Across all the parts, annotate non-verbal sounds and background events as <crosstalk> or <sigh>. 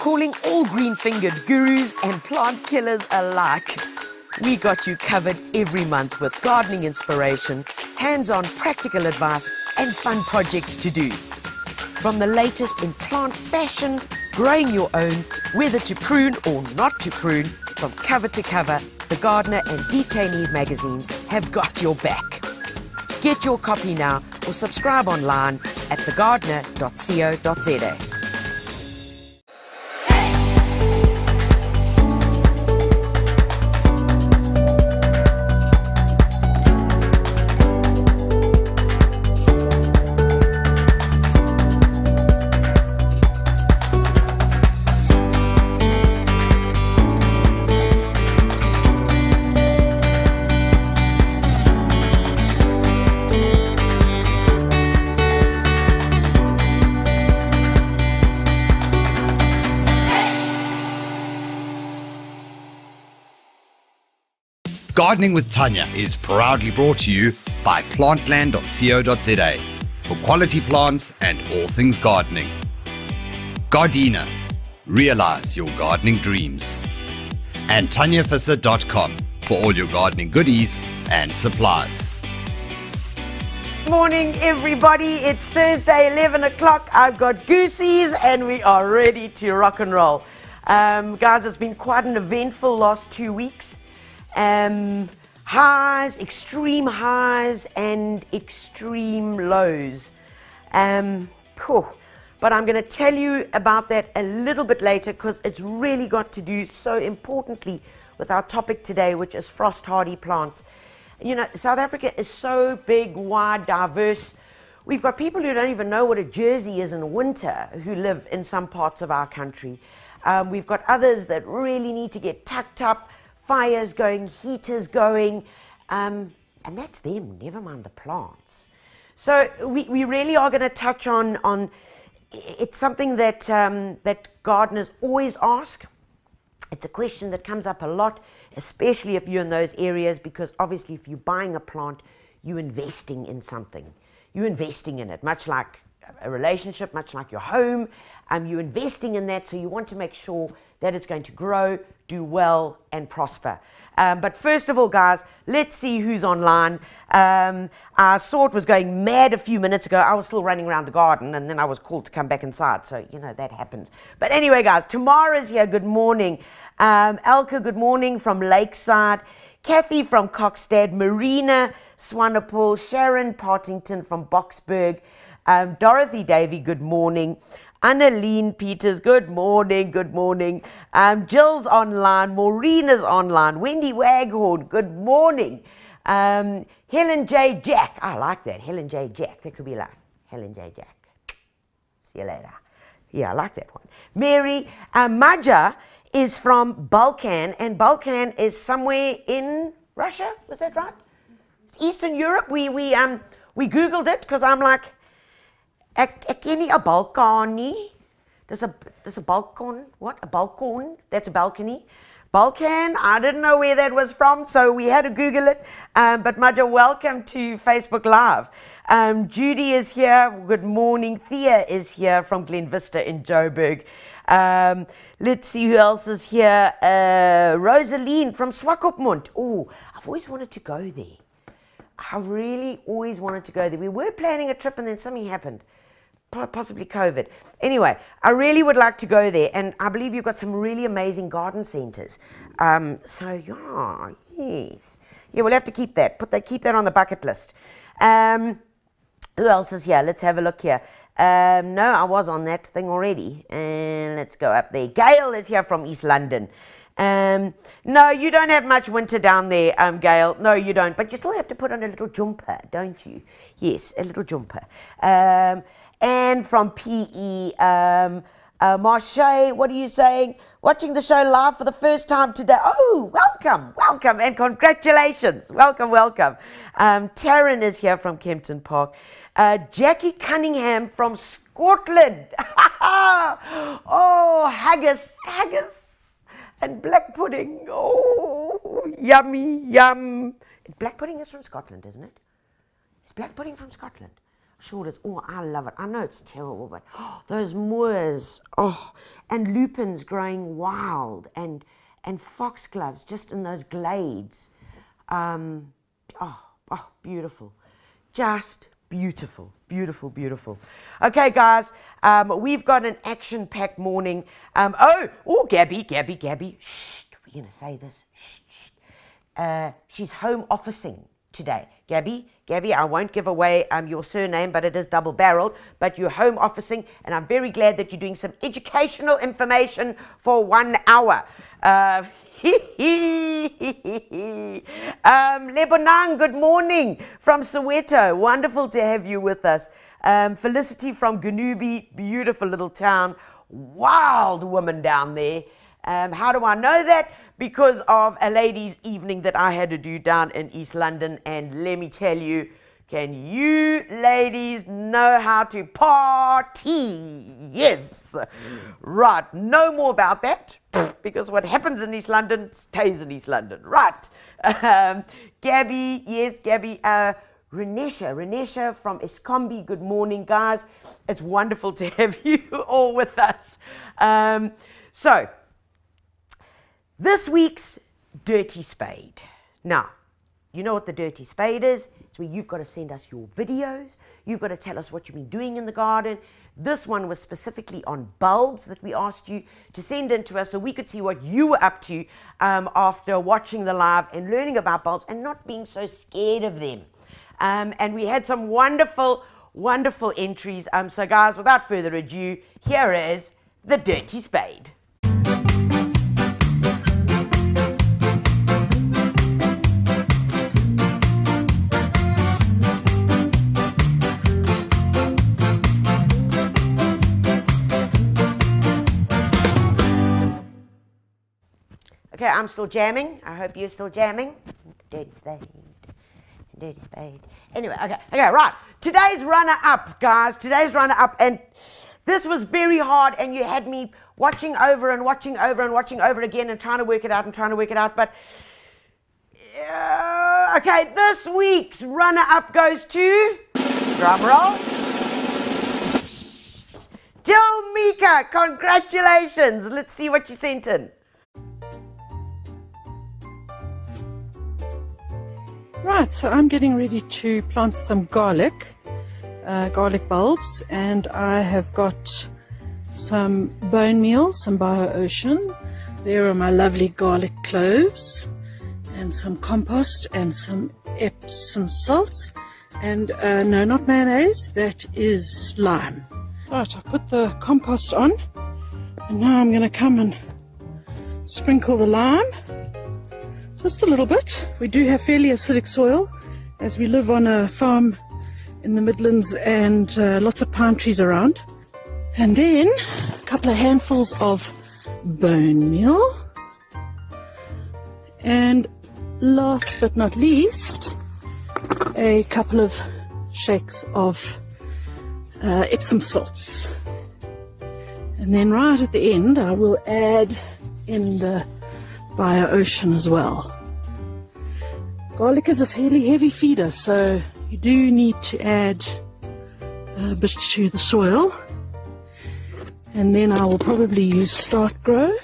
calling all green fingered gurus and plant killers alike. We got you covered every month with gardening inspiration, hands on practical advice, and fun projects to do. From the latest in plant fashion, growing your own, whether to prune or not to prune, from cover to cover, The Gardener and Die Tuinier magazines have got your back. Get your copy now or subscribe online at thegardener.co.za. Gardening with Tanya is proudly brought to you by plantland.co.za for quality plants and all things gardening. Gardena, realize your gardening dreams. And tanyavisser.com for all your gardening goodies and supplies. Morning, everybody. It's Thursday, 11 o'clock. I've got goosies and we are ready to rock and roll. Um, guys, it's been quite an eventful last two weeks um, highs, extreme highs, and extreme lows. Um, but I'm going to tell you about that a little bit later because it's really got to do so importantly with our topic today, which is frost hardy plants. You know, South Africa is so big, wide, diverse. We've got people who don't even know what a jersey is in winter who live in some parts of our country. Um, we've got others that really need to get tucked up fires going, heaters going, um, and that's them, never mind the plants. So we, we really are going to touch on, on it's something that, um, that gardeners always ask. It's a question that comes up a lot, especially if you're in those areas, because obviously if you're buying a plant, you're investing in something. You're investing in it, much like a relationship, much like your home. Um, you're investing in that, so you want to make sure that it's going to grow, do well, and prosper. Um, but first of all, guys, let's see who's online. Um, I saw it was going mad a few minutes ago. I was still running around the garden, and then I was called to come back inside. So, you know, that happens. But anyway, guys, Tamara's here. Good morning. Um, Elka, good morning from Lakeside. Kathy from Kokstad. Marina Swanepoel. Sharon Partington from Boksburg. Um, Dorothy Davy, good morning. Annaline Peters, good morning, good morning. Um, Jill's online, Maureen is online, Wendy Waghorn, good morning. Um, Helen J. Jack, I like that, Helen J. Jack, that could be like Helen J. Jack. See you later. Yeah, I like that one. Mary uh, Maja is from Balkan, and Balkan is somewhere in Russia, was that right? Eastern Europe. We, we, um, we Googled it because I'm like, Ek ek ken nie 'n balkon nie. Dis 'n dis 'n balkon. What? A balkon? That's a balcony. Balkan. I didn't know where that was from, so we had to Google it. Um, but Maja, welcome to Facebook Live. Um, Judy is here. Good morning. Thea is here from Glen Vista in Joburg. Um, let's see who else is here. Uh, Rosaline from Swakopmund. Oh, I've always wanted to go there. I really always wanted to go there. We were planning a trip and then something happened possibly COVID. Anyway, I really would like to go there, and I believe you've got some really amazing garden centres. Um, so yeah, yes, yeah, we'll have to keep that. Put that, keep that on the bucket list. Um, who else is here? Let's have a look here. Um, no, I was on that thing already, and let's go up there. Gail is here from East London. Um, no, you don't have much winter down there, um, Gail. No, you don't. But you still have to put on a little jumper, don't you? Yes, a little jumper. And from PE. Um, uh, Marche, what are you saying? Watching the show live for the first time today. Oh, welcome, welcome, and congratulations. Welcome, welcome. Um, Taryn is here from Kempton Park. Uh, Jackie Cunningham from Scotland. <laughs> oh, haggis, haggis, and black pudding. Oh, yummy, yum. Black pudding is from Scotland, isn't it? it? Is black pudding from Scotland? Shorters. Oh, I love it. I know it's terrible, but oh, those moors. Oh, and lupins growing wild, and and foxgloves just in those glades. Um, oh, oh, beautiful. Just beautiful, beautiful, beautiful. Okay, guys, um, we've got an action-packed morning. Um, oh, oh, Gabby, Gabby, Gabby. Shh, we're to say this. Shh, shh. Uh, she's home officing today. Gabby, Gabby, I won't give away um, your surname, but it is double barreled. But you're home officing, and I'm very glad that you're doing some educational information for one hour. Uh, <laughs> um, Lebonang, good morning from Soweto. Wonderful to have you with us. Um, Felicity from Gonubie, beautiful little town. Wild woman down there. Um, how do I know that? Because of a ladies' evening that I had to do down in East London. And let me tell you, can you ladies know how to party? Yes. Right. No more about that because what happens in East London stays in East London. Right. Um, Gabby, yes, Gabby. Uh, Renesha, Renesha from Escombe. Good morning, guys. It's wonderful to have <laughs> you all with us. Um, so, this week's Dirty Spade. Now, you know what the Dirty Spade is? It's where you've got to send us your videos. You've got to tell us what you've been doing in the garden. This one was specifically on bulbs that we asked you to send in to us so we could see what you were up to um, after watching the live and learning about bulbs and not being so scared of them. Um, and we had some wonderful, wonderful entries. Um, so, guys, without further ado, here is the Dirty Spade. Okay, I'm still jamming. I hope you're still jamming. Dirty spade. Dirty spade. Anyway, okay, okay, right. Today's runner up, guys. Today's runner up, and this was very hard, and you had me watching over and watching over and watching over again and trying to work it out and trying to work it out. But uh, okay, this week's runner up goes to drum roll. Jill Mika, congratulations. Let's see what you sent in. Right, so I'm getting ready to plant some garlic, uh, garlic bulbs, and I have got some bone meal, some Bio Ocean. There are my lovely garlic cloves, and some compost, and some Epsom salts, and uh, no, not mayonnaise, that is lime. Right, I've put the compost on, and now I'm going to come and sprinkle the lime just a little bit. We do have fairly acidic soil as we live on a farm in the Midlands and uh, lots of pine trees around. And then a couple of handfuls of bone meal. And last but not least, a couple of shakes of uh, Epsom salts. And then right at the end, I will add in the BioOcean as well. Garlic is a fairly heavy feeder, so you do need to add a bit to the soil. And then I will probably use start grow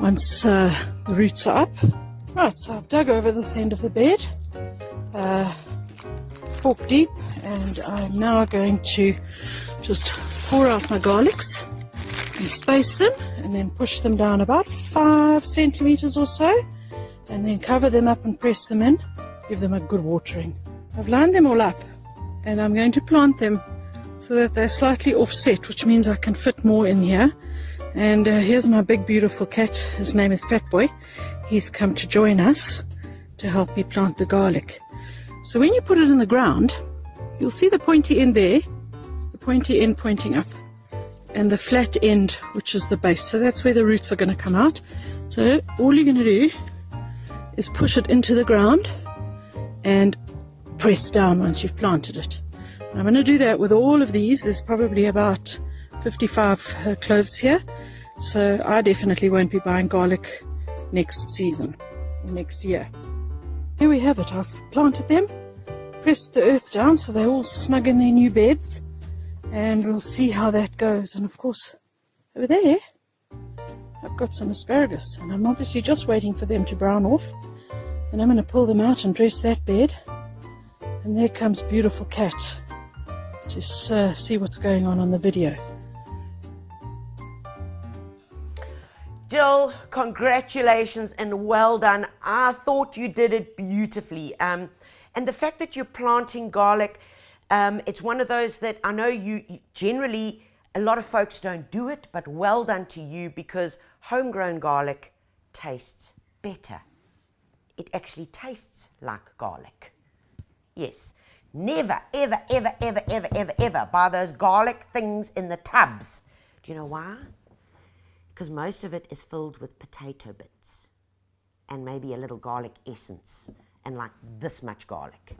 once uh, the roots are up. Right, so I've dug over this end of the bed, uh, fork deep, and I'm now going to just pour out my garlics and space them and then push them down about five centimeters or so and then cover them up and press them in. Give them a good watering. I've lined them all up and I'm going to plant them so that they're slightly offset which means I can fit more in here. And uh, here's my big beautiful cat. His name is Fat Boy he's come to join us to help me plant the garlic. So when you put it in the ground you'll see the pointy end there the pointy end pointing up and the flat end, which is the base. So that's where the roots are going to come out. So all you're going to do is push it into the ground and press down once you've planted it. I'm going to do that with all of these. There's probably about 55 uh, cloves here. So I definitely won't be buying garlic next season or next year. Here we have it. I've planted them pressed the earth down so they're all snug in their new beds. And we'll see how that goes. And of course, over there, I've got some asparagus. And I'm obviously just waiting for them to brown off. And I'm going to pull them out and dress that bed. And there comes beautiful cat. Just uh, see what's going on on the video. Jill, congratulations and well done. I thought you did it beautifully. Um, and the fact that you're planting garlic, um, it's one of those that I know you you- generally, a lot of folks don't do it, but well done to you because homegrown garlic tastes better. It actually tastes like garlic. Yes. Never, ever, ever, ever, ever, ever, ever buy those garlic things in the tubs. Do you know why? because most of it is filled with potato bits and maybe a little garlic essence and like this much garlic.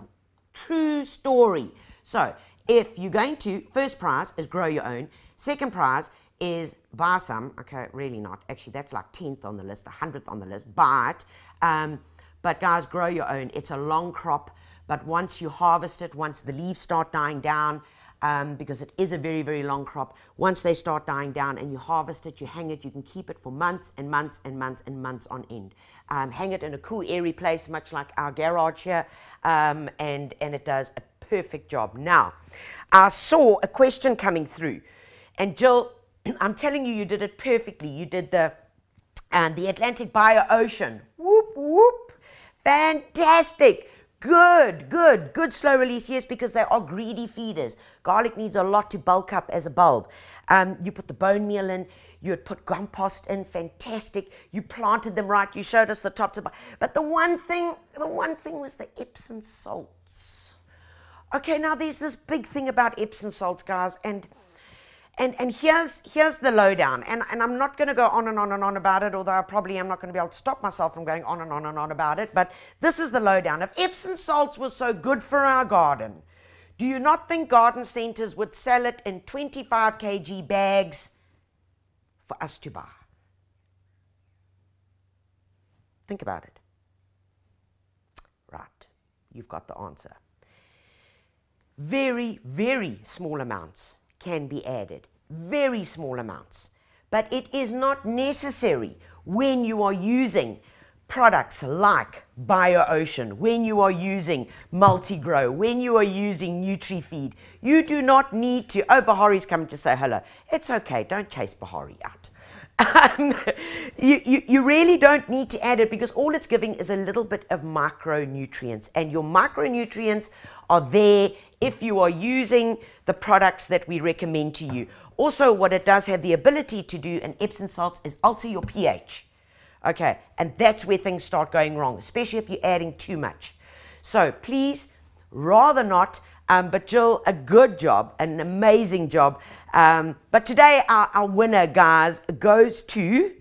True story. So, if you're going to, first prize is grow your own, second prize is buy some. Okay, really not. Actually, that's like 10th on the list, 100th on the list. Buy it. Um, but guys, grow your own. It's a long crop, but once you harvest it, once the leaves start dying down, um, because it is a very, very long crop. Once they start dying down and you harvest it, you hang it, you can keep it for months and months and months and months on end. Um, hang it in a cool, airy place, much like our garage here, um, and, and it does a perfect job. Now, I saw a question coming through, and Jill, <clears throat> I'm telling you, you did it perfectly. You did the and the Atlantic Bio Ocean. Whoop, whoop. Fantastic. Good, good, good slow release. Yes, because they are greedy feeders. Garlic needs a lot to bulk up as a bulb. Um, you put the bone meal in, you had put compost in, fantastic. You planted them right, you showed us the top to bottom. But the one thing, the one thing was the Epsom salts. Okay, now there's this big thing about Epsom salts, guys, and and and here's here's the lowdown. And and i'm not going to go on and on and on about it although i probably am not going to be able to stop myself from going on and on and on about it but this is the lowdown. If epsom salts was so good for our garden do you not think garden centers would sell it in 25 kg bags for us to buy? Think about it. Right you've got the answer very, very small amounts can be added. Very small amounts. But it is not necessary when you are using products like BioOcean, when you are using Multigrow, when you are using NutriFeed. You do not need to. Oh, Bahari's coming to say hello. It's okay. Don't chase Bahari out. Um, you, you, you really don't need to add it because all it's giving is a little bit of micronutrients, and your micronutrients are there if you are using the products that we recommend to you. Also, what it does have the ability to do in Epsom salts is alter your pH. Okay, and that's where things start going wrong, especially if you're adding too much. So please, rather not. Um, but Jill, a good job, an amazing job. Um, but today, our, our winner, guys, goes to.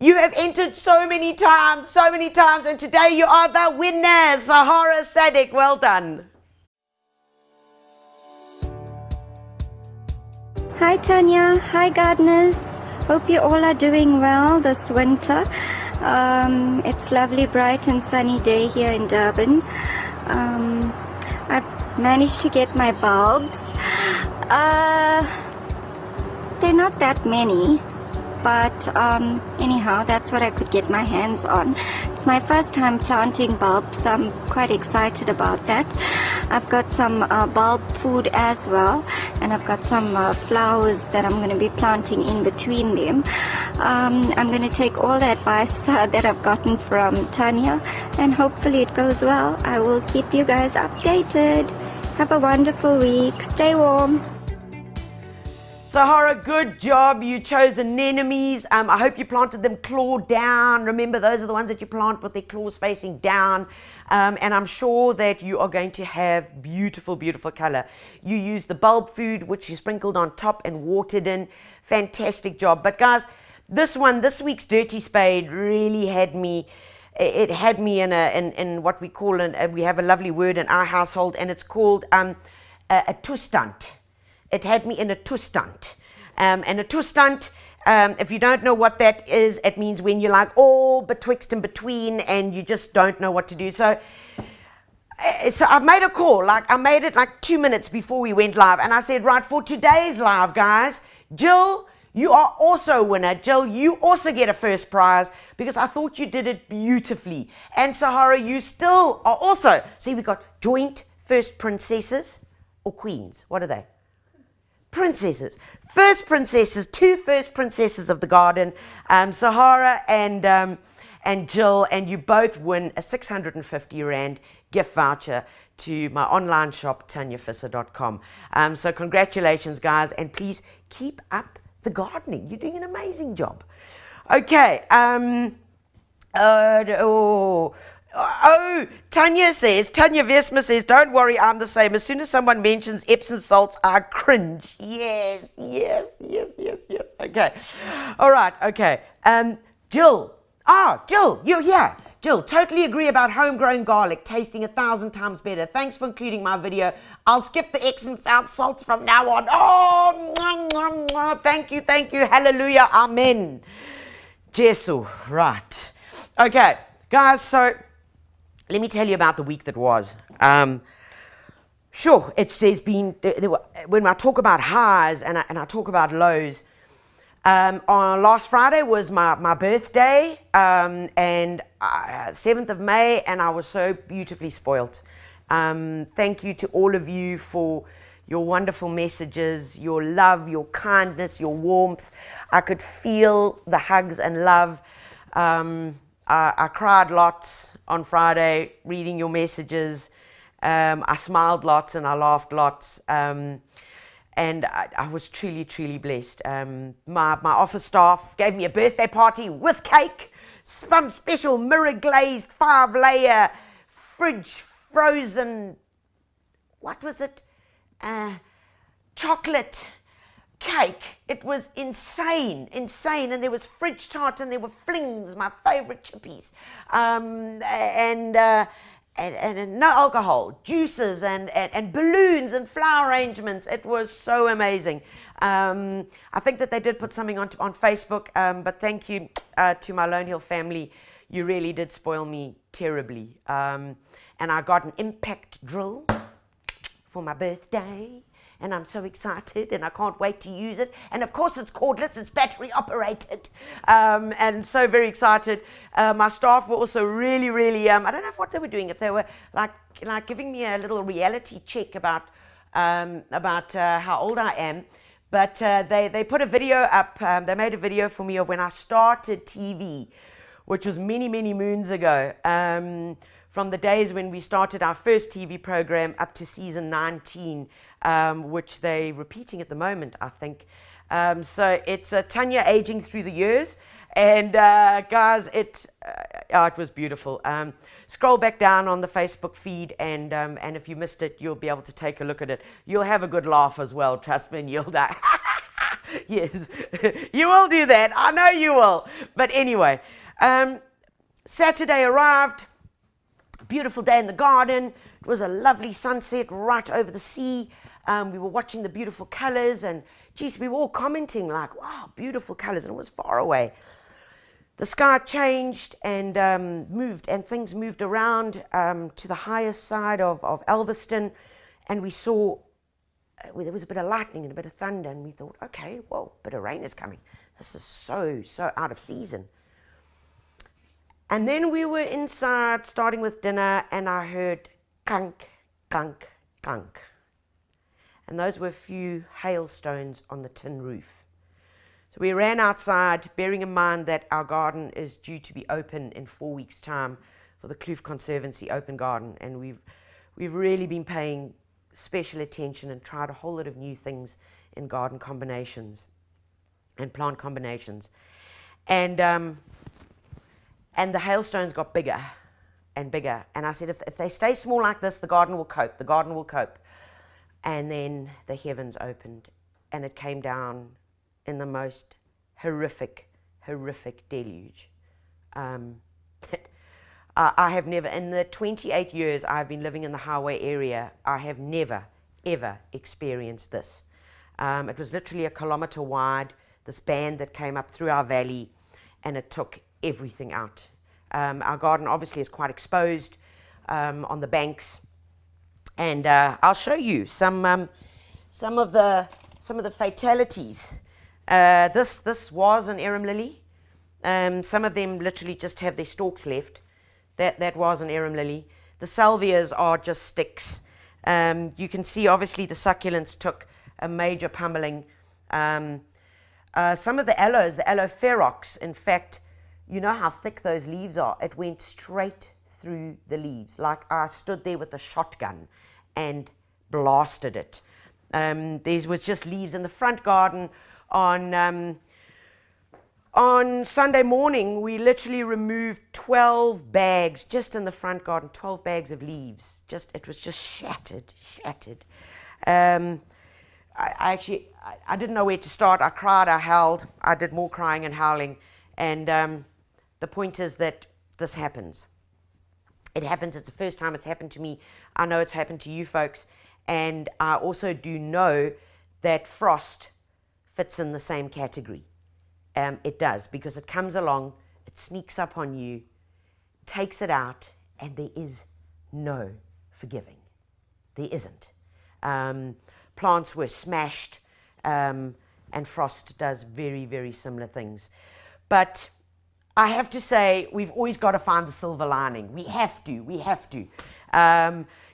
You have entered so many times, so many times, and today you are the winner, Sahara Sadik. Well done. Hi Tanya, hi gardeners. Hope you all are doing well this winter. Um, it's lovely, bright and sunny day here in Durban. Um, I've managed to get my bulbs. Uh, they're not that many, but um, anyhow, that's what I could get my hands on. It's my first time planting bulbs, so I'm quite excited about that. I've got some uh, bulb food as well, and I've got some uh, flowers that I'm going to be planting in between them. Um, I'm going to take all the advice <laughs> uh, that I've gotten from Tanya, and hopefully it goes well. I will keep you guys updated. Have a wonderful week. Stay warm. Sahara, good job. You chose anemones. Um, I hope you planted them claw down. Remember, those are the ones that you plant with their claws facing down. Um, and I'm sure that you are going to have beautiful, beautiful color. You use the bulb food, which you sprinkled on top and watered in. Fantastic job. But guys, this one, this week's Dirty Spade really had me it had me in a in, in what we call an, uh, we have a lovely word in our household and it's called um, a, a toestand. It had me in a toestand. Um, and a toestand Um, if you don't know what that is, it means when you're like all betwixt and between and you just don't know what to do. So, uh, so I've made a call. Like I made it like two minutes before we went live, and I said, right for today's live, guys, Jill, you are also a winner. Jill, you also get a first prize because I thought you did it beautifully. And Sahara, you still are also. See, we got joint first princesses or queens. What are they? Princesses. First princesses, two first princesses of the garden, um, Sahara and. Um, and Jill, and you both win a 650 Rand gift voucher to my online shop, tanyavisser.com. Um, so, congratulations, guys, and please keep up the gardening. You're doing an amazing job. Okay. Um, uh, oh, oh, Tanya says, Tanya Vesma says, don't worry, I'm the same. As soon as someone mentions Epsom salts, I cringe. Yes, yes, yes, yes, yes. Okay. All right, okay. Um, Jill. Ah, Jill, you're here. Jill, totally agree about homegrown garlic tasting a thousand times better. Thanks for including my video. I'll skip the Epsom salt salts from now on. Oh, mwah, mwah, mwah. thank you, thank you. Hallelujah, amen. Jesu, right. Okay, guys, so let me tell you about the week that was. Um, sure, it's, there's been, there, there when I talk about highs and I, and I talk about lows, um, on last Friday was my, my birthday, um, and uh, 7th of May, and I was so beautifully spoilt. Um, thank you to all of you for your wonderful messages, your love, your kindness, your warmth. I could feel the hugs and love. Um, I, I, cried lots on Friday reading your messages. Um, I smiled lots and I laughed lots. Um, and I, I, was truly, truly blessed. Um, my, my office staff gave me a birthday party with cake, some special mirror glazed five layer fridge frozen, what was it? Uh, chocolate cake. It was insane, insane. And there was fridge tart and there were flings, my favorite chippies. Um, and, uh, and, and, and, no alcohol, juices and, and, and, balloons and flower arrangements. It was so amazing. Um, I think that they did put something on, on Facebook, um, but thank you uh, to my Lone Hill family. You really did spoil me terribly. Um, and I got an impact drill for my birthday and I'm so excited and I can't wait to use it. And of course, it's cordless, it's battery operated, um, and so very excited. Uh, my staff were also really, really, um, I don't know what they were doing, if they were like, like giving me a little reality check about, um, about uh, how old I am. But uh, they, they put a video up, um, they made a video for me of when I started TV, which was many, many moons ago um, from the days when we started our first TV program up to season 19 um, which they're repeating at the moment, I think. Um, so it's uh, Tanya aging through the years. And uh, guys, it, uh, oh, it was beautiful. Um, scroll back down on the Facebook feed, and, um, and if you missed it, you'll be able to take a look at it. You'll have a good laugh as well, trust me, and you'll die. yes, <laughs> you will do that. I know you will. But anyway, um, Saturday arrived. Beautiful day in the garden. It was a lovely sunset right over the sea. Um, we were watching the beautiful colors, and geez, we were all commenting like, wow, beautiful colors, and it was far away. The sky changed and um, moved, and things moved around um, to the higher side of, of Elvaston, and we saw uh, there was a bit of lightning and a bit of thunder, and we thought, okay, well, a bit of rain is coming. This is so, so out of season. And then we were inside starting with dinner, and I heard kunk, kunk, kunk and those were a few hailstones on the tin roof. So we ran outside, bearing in mind that our garden is due to be open in four weeks' time for the Kloof Conservancy Open Garden, and we've we've really been paying special attention and tried a whole lot of new things in garden combinations and plant combinations, and um, and the hailstones got bigger and bigger, and I said if if they stay small like this, the garden will cope. The garden will cope. And then the heavens opened and it came down in the most horrific, horrific deluge. Um, <laughs> I have never, in the 28 years I've been living in the highway area, I have never, ever experienced this. Um, it was literally a kilometre wide. this band that came up through our valley and it took everything out. Um, our garden obviously is quite exposed um, on the banks, and uh, I'll show you some um, some of the some of the fatalities. Uh, this this was an arum lily. Um, some of them literally just have their stalks left. That that was an arum lily. The salvias are just sticks. Um, you can see obviously the succulents took a major pummeling. Um, uh, some of the aloes, the aloe ferox, in fact, you know how thick those leaves are. It went straight through the leaves. Like I stood there with a shotgun and blasted it. Um, there was just leaves in the front garden. On um, on Sunday morning, we literally removed 12 bags just in the front garden, 12 bags of leaves. Just it was just shattered, shattered. Um, I, I, actually I, I, didn't know where to start. I cried, I howled, I did more crying and howling, and um, the point is that this happens. It happens. It's the first time it's happened to me. I know it's happened to you folks, and I also do know that frost fits in the same category. Um, it does because it comes along, it sneaks up on you, takes it out, and there is no forgiving. There isn't. Um, plants were smashed, um, and frost does very, very similar things. But I have to say, we've always got to find the silver lining. We have to. We have to.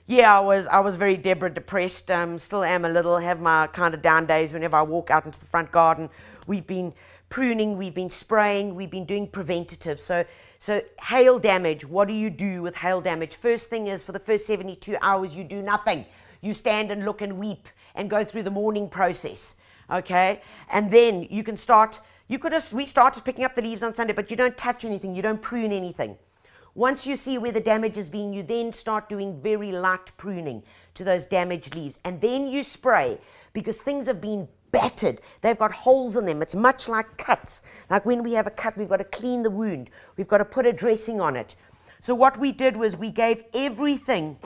Yeah, I was I was very Deborah depressed. Um, still am a little. Have my kind of down days whenever I walk out into the front garden. We've been pruning, we've been spraying, we've been doing preventative. So so hail damage. What do you do with hail damage? First thing is for the first 72 hours you do nothing. You stand and look and weep and go through the mourning process. Okay, and then you can start. You could have we started picking up the leaves on Sunday, but you don't touch anything. You don't prune anything. Once you see where the damage has been, you then start doing very light pruning to those damaged leaves. And then you spray because things have been battered. They've got holes in them. It's much like cuts. Like when we have a cut, we've got to clean the wound, we've got to put a dressing on it. So, what we did was we gave everything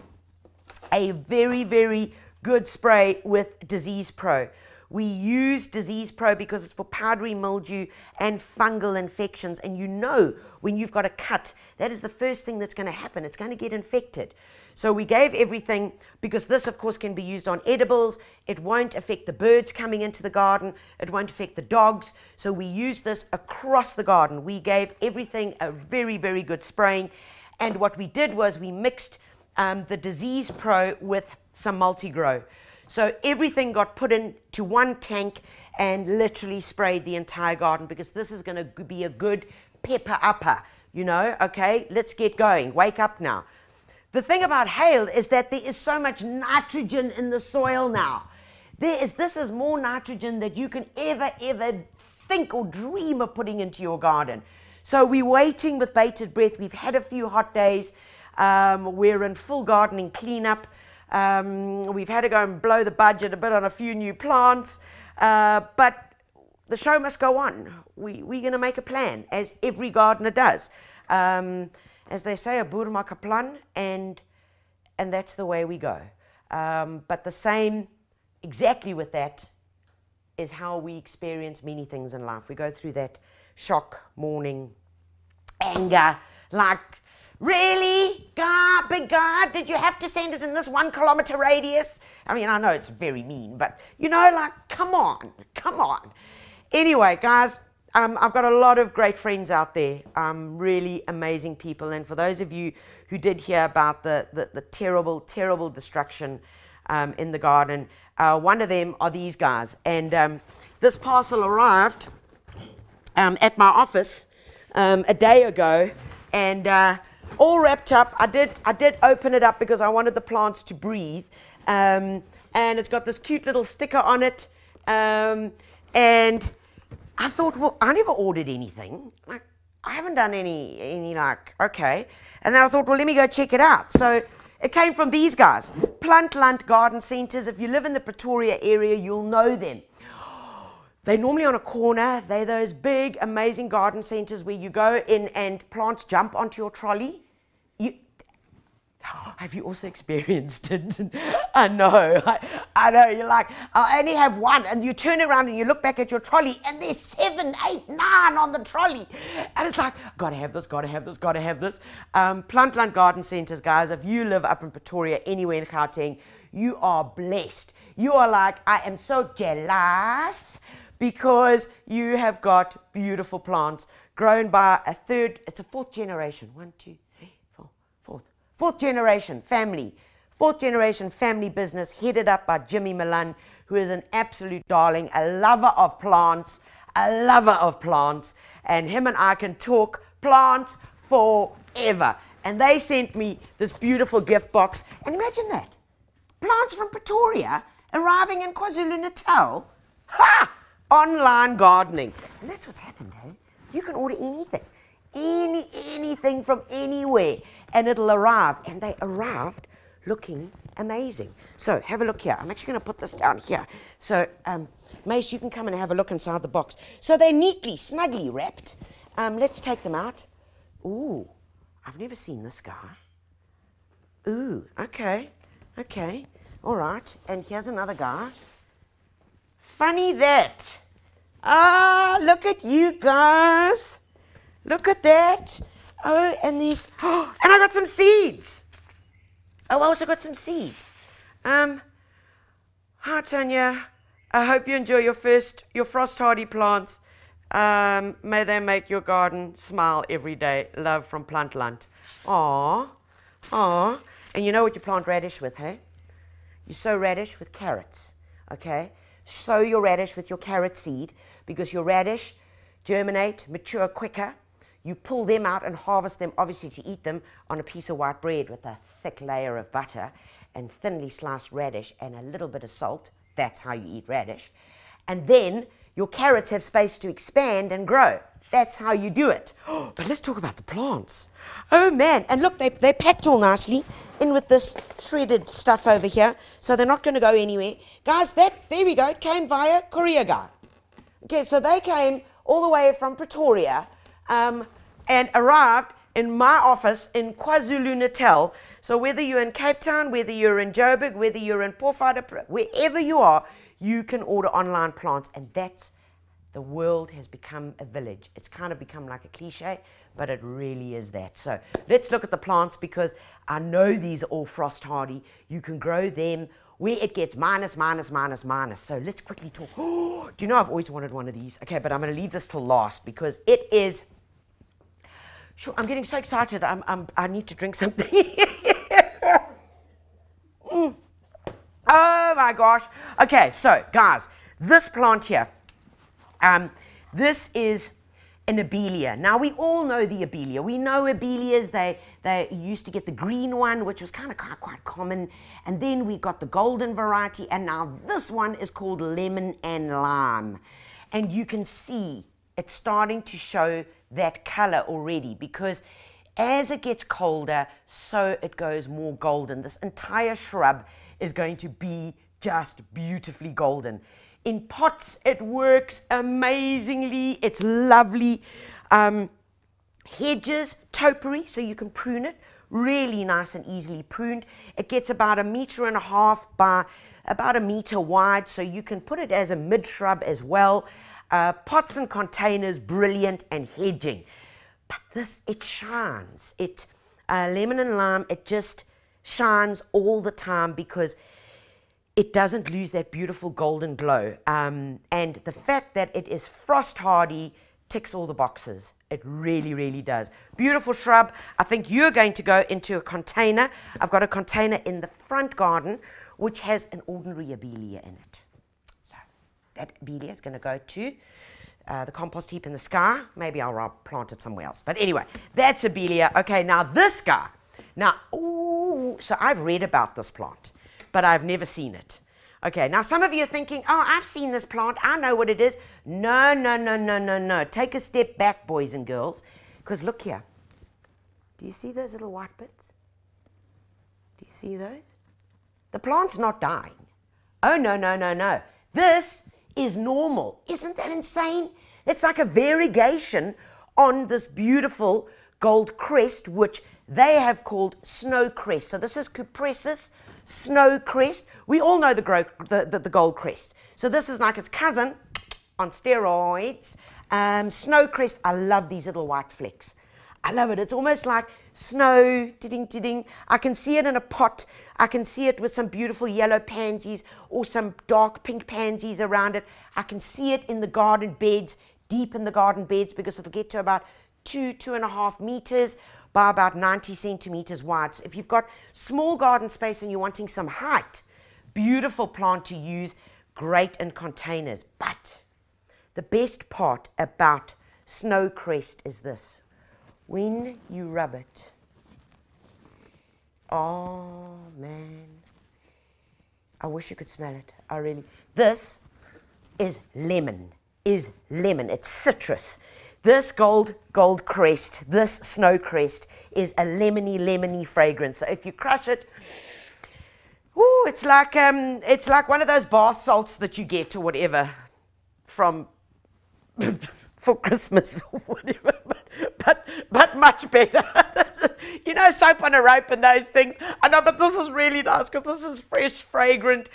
a very, very good spray with Disease Pro. We use Disease Pro because it's for powdery mildew and fungal infections. And you know when you've got a cut, that is the first thing that's going to happen. It's going to get infected. So we gave everything because this, of course, can be used on edibles. It won't affect the birds coming into the garden. It won't affect the dogs. So we use this across the garden. We gave everything a very, very good spraying. And what we did was we mixed um, the Disease Pro with some multi-grow. So everything got put into one tank and literally sprayed the entire garden because this is going to be a good pepper upper, you know, okay? Let's get going. Wake up now. The thing about hail is that there is so much nitrogen in the soil now. There is this is more nitrogen that you can ever ever think or dream of putting into your garden. So we're waiting with bated breath. We've had a few hot days. Um, we're in full gardening cleanup. Um, we've had to go and blow the budget a bit on a few new plants, uh, but the show must go on. We, we're going to make a plan, as every gardener does. Um, as they say, a boer maak a plan, and, and that's the way we go. Um, but the same, exactly with that, is how we experience many things in life. We go through that shock, mourning, anger, like Really? God, big God, did you have to send it in this one kilometer radius? I mean, I know it's very mean, but you know, like, come on, come on. Anyway, guys, um, I've got a lot of great friends out there, um, really amazing people. And for those of you who did hear about the, the, the terrible, terrible destruction um, in the garden, uh, one of them are these guys. And um, this parcel arrived um, at my office um, a day ago. And uh, all wrapped up. I did, I did open it up because I wanted the plants to breathe. Um, and it's got this cute little sticker on it. Um, and I thought, well, I never ordered anything. Like, I haven't done any, any like, okay. And then I thought, well, let me go check it out. So it came from these guys, Plantland Garden Centres. If you live in the Pretoria area, you'll know them. They're normally on a corner. They're those big, amazing garden centres where you go in and plants jump onto your trolley. You, <gasps> Have you also experienced it? <laughs> I know, I, I know. You're like, I only have one, and you turn around and you look back at your trolley, and there's seven, eight, nine on the trolley, and it's like, gotta have this, gotta have this, gotta have this. Um, Plantland Garden Centres, guys. If you live up in Pretoria, anywhere in Gauteng, you are blessed. You are like, I am so jealous because you have got beautiful plants grown by a third, it's a fourth generation. One, two, three, four, fourth. Fourth generation family. Fourth generation family business headed up by Jimmy Milan, who is an absolute darling, a lover of plants, a lover of plants. And him and I can talk plants forever. And they sent me this beautiful gift box. And imagine that plants from Pretoria arriving in KwaZulu Natal. Ha! Online gardening. And that's what's happened, hey? You can order anything, any anything from anywhere, and it'll arrive. And they arrived looking amazing. So have a look here. I'm actually going to put this down here. So um, Mace, you can come and have a look inside the box. So they're neatly, snugly wrapped. Um, let's take them out. Ooh, I've never seen this guy. Ooh, okay, okay, all right. And here's another guy. Funny that. Ah, look at you guys. Look at that. Oh, and these. Oh, <gasps> and I got some seeds. Oh, I also got some seeds. Um, hi, Tanya. I hope you enjoy your first, your frost hardy plants. Um, may they make your garden smile every day. Love from Plantland. Aw, aw. And you know what you plant radish with, hey? You sow radish with carrots, okay? Sow your radish with your carrot seed because your radish germinate, mature quicker. You pull them out and harvest them, obviously, to eat them on a piece of white bread with a thick layer of butter and thinly sliced radish and a little bit of salt. That's how you eat radish. And then your carrots have space to expand and grow. That's how you do it. <gasps> But let's talk about the plants. Oh man, and look, they, they packed all nicely in with this shredded stuff over here, so they're not going to go anywhere. Guys, that, there we go, it came via courier guy. Okay, so they came all the way from Pretoria um, and arrived in my office in KwaZulu Natal. So whether you're in Cape Town, whether you're in Joburg, whether you're in Port wherever you are, you can order online plants, and that's the world has become a village. It's kind of become like a cliche, but it really is that. So let's look at the plants because I know these are all frost hardy. You can grow them where it gets minus, minus, minus, minus. So let's quickly talk. <gasps> do you know I've always wanted one of these? Okay, but I'm going to leave this till last because it is. Sure, I'm getting so excited. I'm, I'm, I need to drink something. <laughs> mm. Oh my gosh. Okay, so guys, this plant here, um, this is an abelia. Now we all know the abelia. We know abelias. They they used to get the green one, which was kind of quite common, and then we got the golden variety, and now this one is called lemon and lime, and you can see it's starting to show that color already because as it gets colder, so it goes more golden. This entire shrub is going to be just beautifully golden. In pots, it works amazingly. It's lovely. Um, hedges, topiary, so you can prune it. Really nice and easily pruned. It gets about a meter and a half by about a meter wide, so you can put it as a mid shrub as well. Uh, pots and containers, brilliant, and hedging. But this, it shines. It uh, lemon and lime, it just shines all the time because it doesn't lose that beautiful golden glow. Um, and the fact that it is frost hardy ticks all the boxes. It really, really does. Beautiful shrub. I think you're going to go into a container. I've got a container in the front garden which has an ordinary abelia in it. So that abelia is going to go to uh, the compost heap in the sky. Maybe I'll plant it somewhere else. But anyway, that's abelia. Okay, now this guy. Now, ooh, so I've read about this plant but I've never seen it. Okay, now some of you are thinking, oh, I've seen this plant, I know what it is. No, no, no, no, no, no. Take a step back, boys and girls, because look here. Do you see those little white bits? Do you see those? The plant's not dying. Oh, no, no, no, no. This is normal. Isn't that insane? It's like a variegation on this beautiful gold crest, which they have called snow crest. So this is Cupressus snow crest. We all know the, gro- the, the, the gold crest. So this is like its cousin on steroids. Um, snow crest, I love these little white flecks. I love it. It's almost like snow, ding ding. I can see it in a pot. I can see it with some beautiful yellow pansies or some dark pink pansies around it. I can see it in the garden beds, deep in the garden beds, because it'll get to about two, two and a half meters by about 90 centimeters wide. So if you've got small garden space and you're wanting some height, beautiful plant to use, great in containers. But the best part about snowcrest is this when you rub it, oh man, I wish you could smell it. I really. This is lemon. Is lemon. It's citrus. This gold gold crest, this snow crest, is a lemony lemony fragrance. So if you crush it, ooh, it's like um, it's like one of those bath salts that you get or whatever from <laughs> for Christmas or <laughs> whatever, but but, but much better. <laughs> you know, soap on a rope and those things. I know, but this is really nice because this is fresh, fragrant.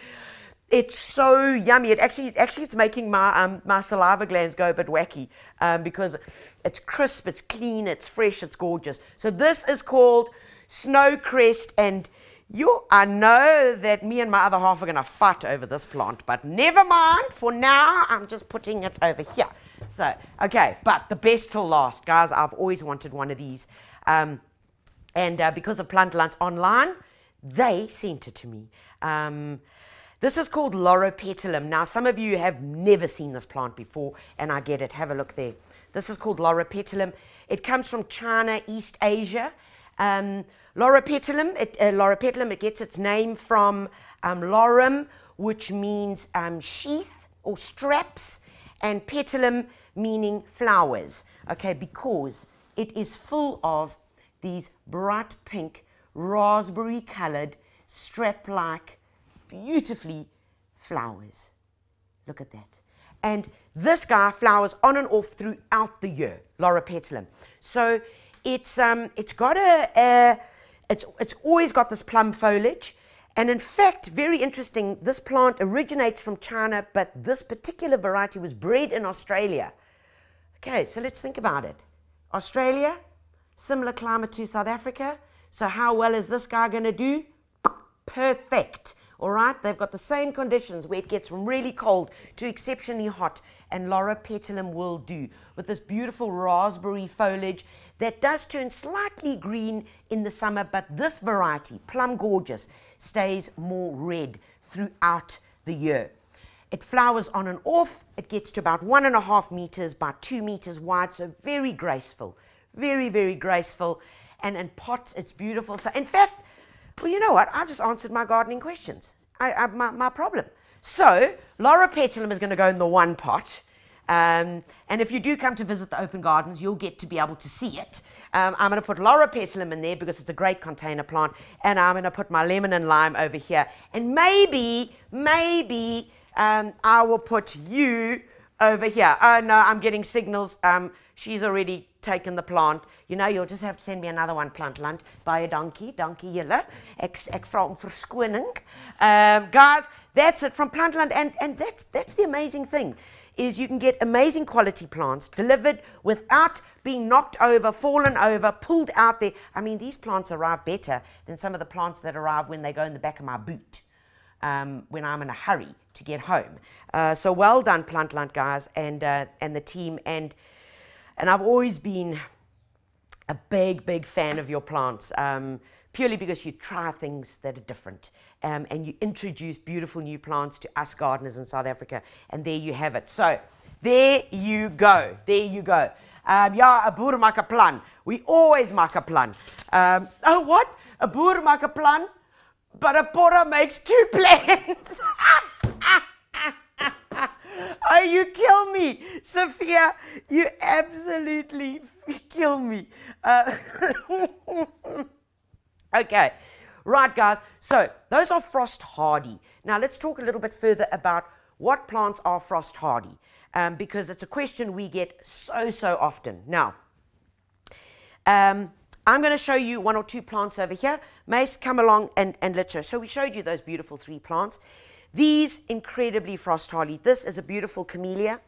It's so yummy. It actually, actually, it's making my um, my saliva glands go a bit wacky um, because it's crisp, it's clean, it's fresh, it's gorgeous. So this is called Snow Crest, and you, I know that me and my other half are going to fight over this plant, but never mind. For now, I'm just putting it over here. So, okay, but the best till last, guys. I've always wanted one of these. Um, and uh, because of Plantland Online, they sent it to me. This is called Loropetalum. Now, some of you have never seen this plant before, and I get it. Have a look there. This is called Loropetalum. It comes from China, East Asia. Um, Loropetalum, it, uh, Loropetalum, it gets its name from um, lorum, which means um, sheath or straps, and petalum meaning flowers, okay, because it is full of these bright pink, raspberry colored, strap like, beautifully flowers. Look at that. And this guy flowers on and off throughout the year, Loropetalum. So it's, um, it's got a, a it's, it's always got this plum foliage. And in fact, very interesting, this plant originates from China, but this particular variety was bred in Australia. Okay, so let's think about it. Australia, similar climate to South Africa. So, how well is this guy going to do? Perfect. All right, they've got the same conditions where it gets from really cold to exceptionally hot, and Loropetalum will do with this beautiful raspberry foliage that does turn slightly green in the summer, but this variety, plum gorgeous, stays more red throughout the year. It flowers on and off. It gets to about one and a half meters by two meters wide, so very graceful, very, very graceful. And in pots, it's beautiful. So, in fact, well, you know what? I've just answered my gardening questions. I, I, my, my problem. So, Loropetalum is going to go in the one pot. Um, and if you do come to visit the open gardens, you'll get to be able to see it. Um, I'm going to put Loropetalum in there because it's a great container plant. And I'm going to put my lemon and lime over here. And maybe, maybe um, I will put you over here. Oh, no, I'm getting signals. Um, she's already taken the plant. You know, you'll just have to send me another one, Plantland. a donkey. Donkey julle. Ek, ek vra om verskoning. Um, guys, that's it from Plantland. And, and that's, that's the amazing thing is you can get amazing quality plants delivered without being knocked over, fallen over, pulled out there. I mean, these plants arrive better than some of the plants that arrive when they go in the back of my boot um, when I'm in a hurry to get home. Uh, so well done, Plantland guys, and uh, and the team. And and I've always been a big, big fan of your plants. Um, purely because you try things that are different um, and you introduce beautiful new plants to us gardeners in South Africa. And there you have it. So there you go. There you go. Um, 'n boer maak 'n plan. We always make a plan. Um, <laughs> oh, what? A boer maak 'n plan, but a porra makes two plans. <laughs> oh, you kill me, Sophia. You absolutely kill me. Uh, <laughs> okay. Right, guys. So those are frost hardy. Now let's talk a little bit further about what plants are frost hardy, um, because it's a question we get so so often. Now, um, I'm going to show you one or two plants over here. Mace, come along and, and let's show. So we showed you those beautiful three plants. These incredibly frost hardy. This is a beautiful camellia.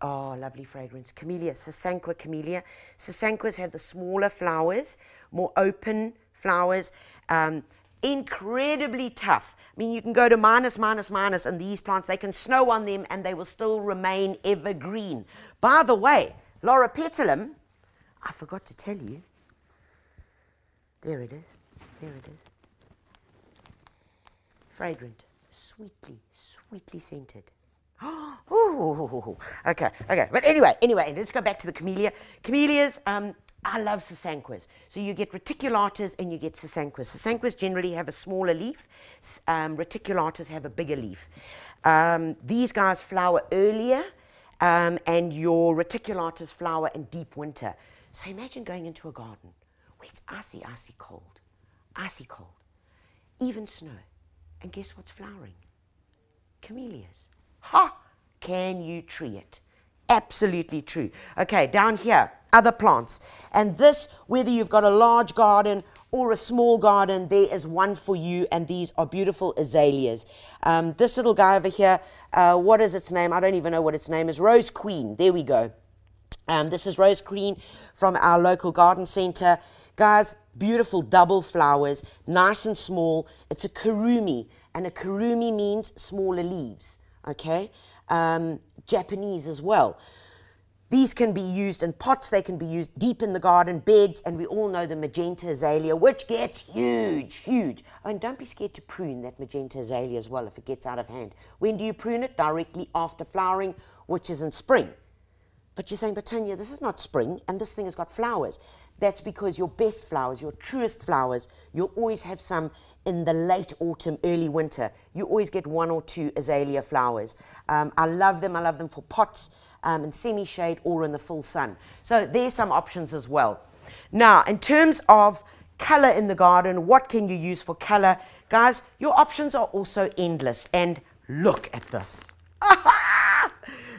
Oh, lovely fragrance. Camellia, Sasanqua camellia. Sasanquas have the smaller flowers, more open flowers. Um, incredibly tough. I mean, you can go to minus, minus, minus, and these plants, they can snow on them and they will still remain evergreen. By the way, Loropetalum, I forgot to tell you. There it is. There it is. Fragrant, sweetly, sweetly scented. <gasps> Oh, okay, okay. But anyway, anyway, let's go back to the camellia. Camellias, um, I love sasanquas. So you get reticulatas and you get sasanquas. Sasanquas generally have a smaller leaf. Um, reticulatas have a bigger leaf. Um, these guys flower earlier, um, and your reticulatas flower in deep winter. So imagine going into a garden where it's icy, icy cold, icy cold, even snow. And guess what's flowering? Camellias. Ha! Can you tree it? Absolutely true. Okay, down here, other plants. And this, whether you've got a large garden or a small garden, there is one for you, and these are beautiful azaleas. Um, this little guy over here, uh, what is its name? I don't even know what its name is. Rose Queen. There we go. Um, this is Rose Queen from our local garden center. Guys, beautiful double flowers, nice and small. It's a Kurume, and a Kurume means smaller leaves, okay? Um, Japanese as well. These can be used in pots, they can be used deep in the garden, beds, and we all know the magenta azalea, which gets huge, huge. Oh, and don't be scared to prune that magenta azalea as well if it gets out of hand. When do you prune it? Directly after flowering, which is in spring. But you're saying, but Tanya, this is not spring, and this thing has got flowers. That's because your best flowers, your truest flowers, you'll always have some in the late autumn, early winter. You always get one or two azalea flowers. Um, I love them. I love them for pots um, semi shade or in the full sun. So there's some options as well. Now, in terms of color in the garden, what can you use for color? Guys, your options are also endless. And look at this. <laughs>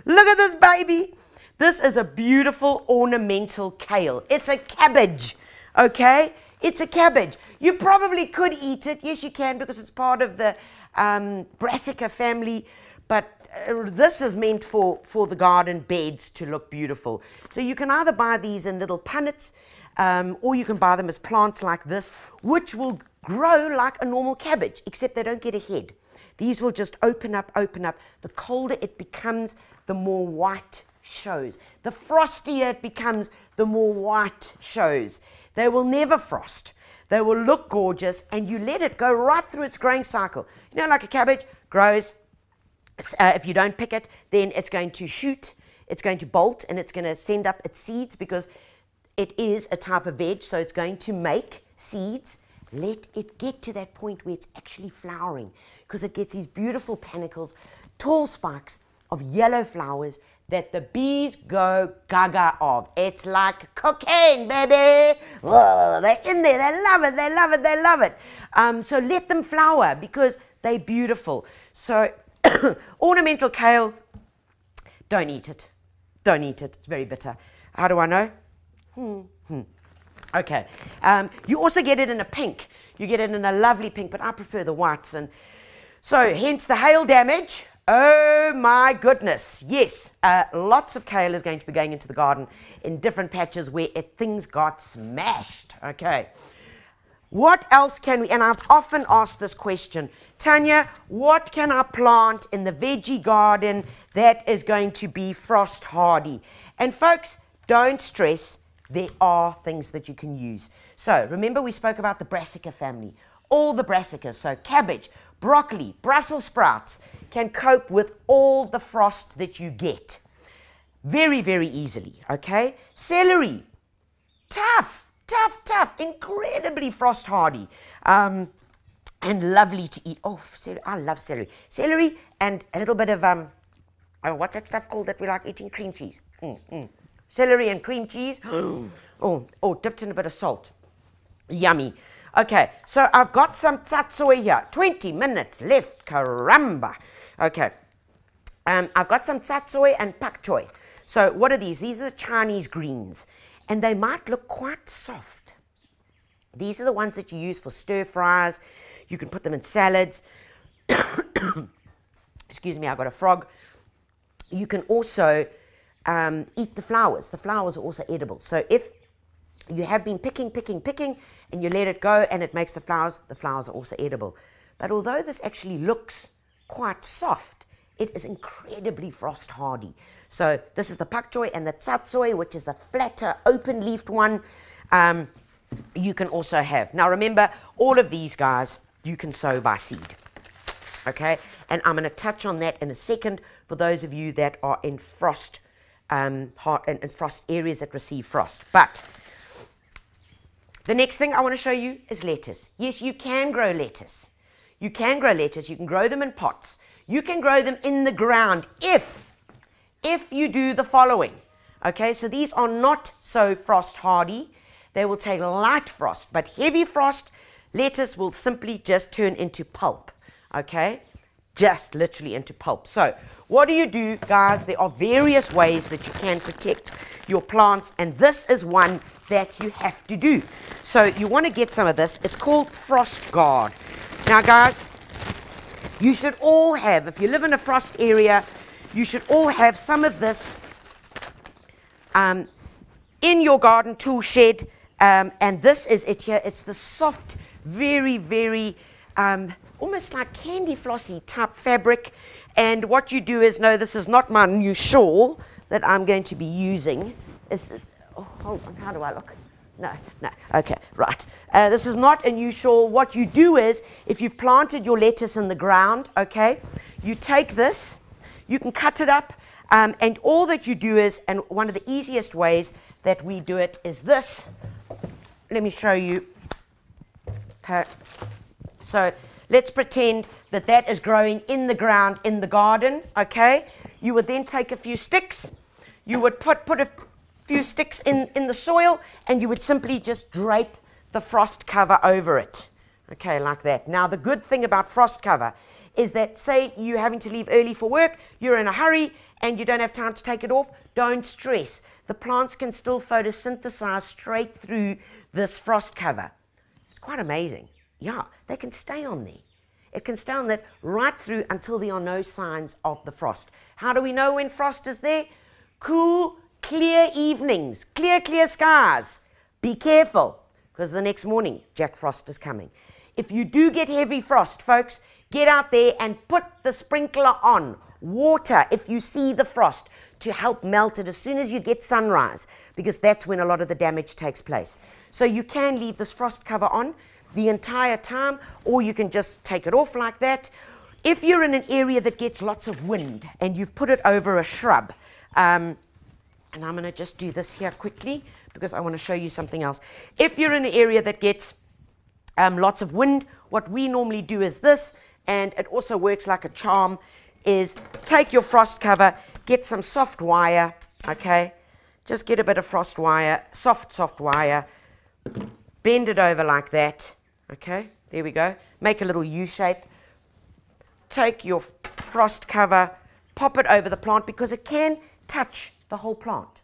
look at this baby. This is a beautiful ornamental kale. It's a cabbage, okay? It's a cabbage. You probably could eat it. Yes, you can because it's part of the um, brassica family. But uh, this is meant for, for the garden beds to look beautiful. So you can either buy these in little punnets um, or you can buy them as plants like this, which will grow like a normal cabbage, except they don't get a head. These will just open up, open up. The colder it becomes, the more white shows. The frostier it becomes, the more white shows. They will never frost. They will look gorgeous, and you let it go right through its growing cycle. You know, like a cabbage grows. Uh, if you don't pick it, then it's going to shoot, it's going to bolt, and it's going to send up its seeds because it is a type of veg, so it's going to make seeds. Let it get to that point where it's actually flowering because it gets these beautiful panicles, tall spikes of yellow flowers that the bees go gaga of. It's like cocaine, baby. they're in there. They love it. They love it. They love it. Um, so let them flower because they're beautiful. So <coughs> ornamental kale, don't eat it. Don't eat it. It's very bitter. How do I know? Hmm. hmm. Okay. Um, you also get it in a pink. You get it in a lovely pink, but I prefer the whites. And so, hence the hail damage. Oh my goodness. Yes, uh, lots of kale is going to be going into the garden in different patches where it, things got smashed. Okay. What else can we, and I've often asked this question, Tanya, what can I plant in the veggie garden that is going to be frost hardy? And folks, don't stress, there are things that you can use. So remember we spoke about the brassica family, all the brassicas, so cabbage, broccoli, Brussels sprouts, can cope with all the frost that you get very, very easily. Okay? Celery, tough, tough, tough, incredibly frost hardy. Um, and lovely to eat. Oh, celery, I love celery. Celery and a little bit of, um, oh, what's that stuff called that we like eating? Cream cheese. Mm, mm. Celery and cream cheese. <gasps> oh, oh, dipped in a bit of salt. Yummy. Okay, so I've got some tsatsui here. 20 minutes left. Caramba. Okay. Um, I've got some tsatsui and pak choi. So what are these? These are the Chinese greens. and they might look quite soft. These are the ones that you use for stir fries. You can put them in salads. <coughs> Excuse me, I got a frog. You can also um, eat the flowers. The flowers are also edible. So if you have been picking, picking, picking, and you let it go and it makes the flowers, the flowers are also edible. But although this actually looks quite soft, it is incredibly frost hardy. So this is the pak choi and the tsatsoi, which is the flatter, open-leafed one. Um, you can also have. Now remember, all of these guys you can sow by seed. Okay, and I'm going to touch on that in a second for those of you that are in frost, um, in, in frost areas that receive frost. But the next thing I want to show you is lettuce. Yes, you can grow lettuce. You can grow lettuce. You can grow them in pots. You can grow them in the ground if, if you do the following. Okay, so these are not so frost hardy. They will take light frost, but heavy frost, lettuce will simply just turn into pulp. Okay, just literally into pulp. So, what do you do, guys? There are various ways that you can protect your plants, and this is one that you have to do. So, you want to get some of this. It's called Frost Guard. Now, guys, you should all have, if you live in a frost area, you should all have some of this um, in your garden tool shed. Um, and this is it here. It's the soft, very, very, um, almost like candy flossy type fabric. And what you do is, no, this is not my new shawl that I'm going to be using. Is it, oh, hold on, how do I look? No, no, okay, right. Uh, this is not a new shawl. What you do is, if you've planted your lettuce in the ground, okay, you take this, you can cut it up, um, and all that you do is, and one of the easiest ways that we do it is this. Let me show you. Okay. So let's pretend that that is growing in the ground in the garden, okay? You would then take a few sticks, you would put, put a few sticks in, in the soil, and you would simply just drape the frost cover over it, okay, like that. Now, the good thing about frost cover is that, say you're having to leave early for work, you're in a hurry, and you don't have time to take it off, don't stress. The plants can still photosynthesize straight through this frost cover. It's quite amazing. Yeah, they can stay on there. It can stay on that right through until there are no signs of the frost. How do we know when frost is there? Cool, clear evenings, clear, clear skies. Be careful, because the next morning, Jack Frost is coming. If you do get heavy frost, folks, get out there and put the sprinkler on. Water if you see the frost to help melt it as soon as you get sunrise, because that's when a lot of the damage takes place. So you can leave this frost cover on the entire time, or you can just take it off like that. If you're in an area that gets lots of wind and you've put it over a shrub, um, and I'm going to just do this here quickly because I want to show you something else. If you're in an area that gets um, lots of wind, what we normally do is this, and it also works like a charm, is take your frost cover, get some soft wire, okay? Just get a bit of frost wire, soft, soft wire, bend it over like that, okay? There we go. Make a little U shape. Take your frost cover, pop it over the plant because it can touch the whole plant.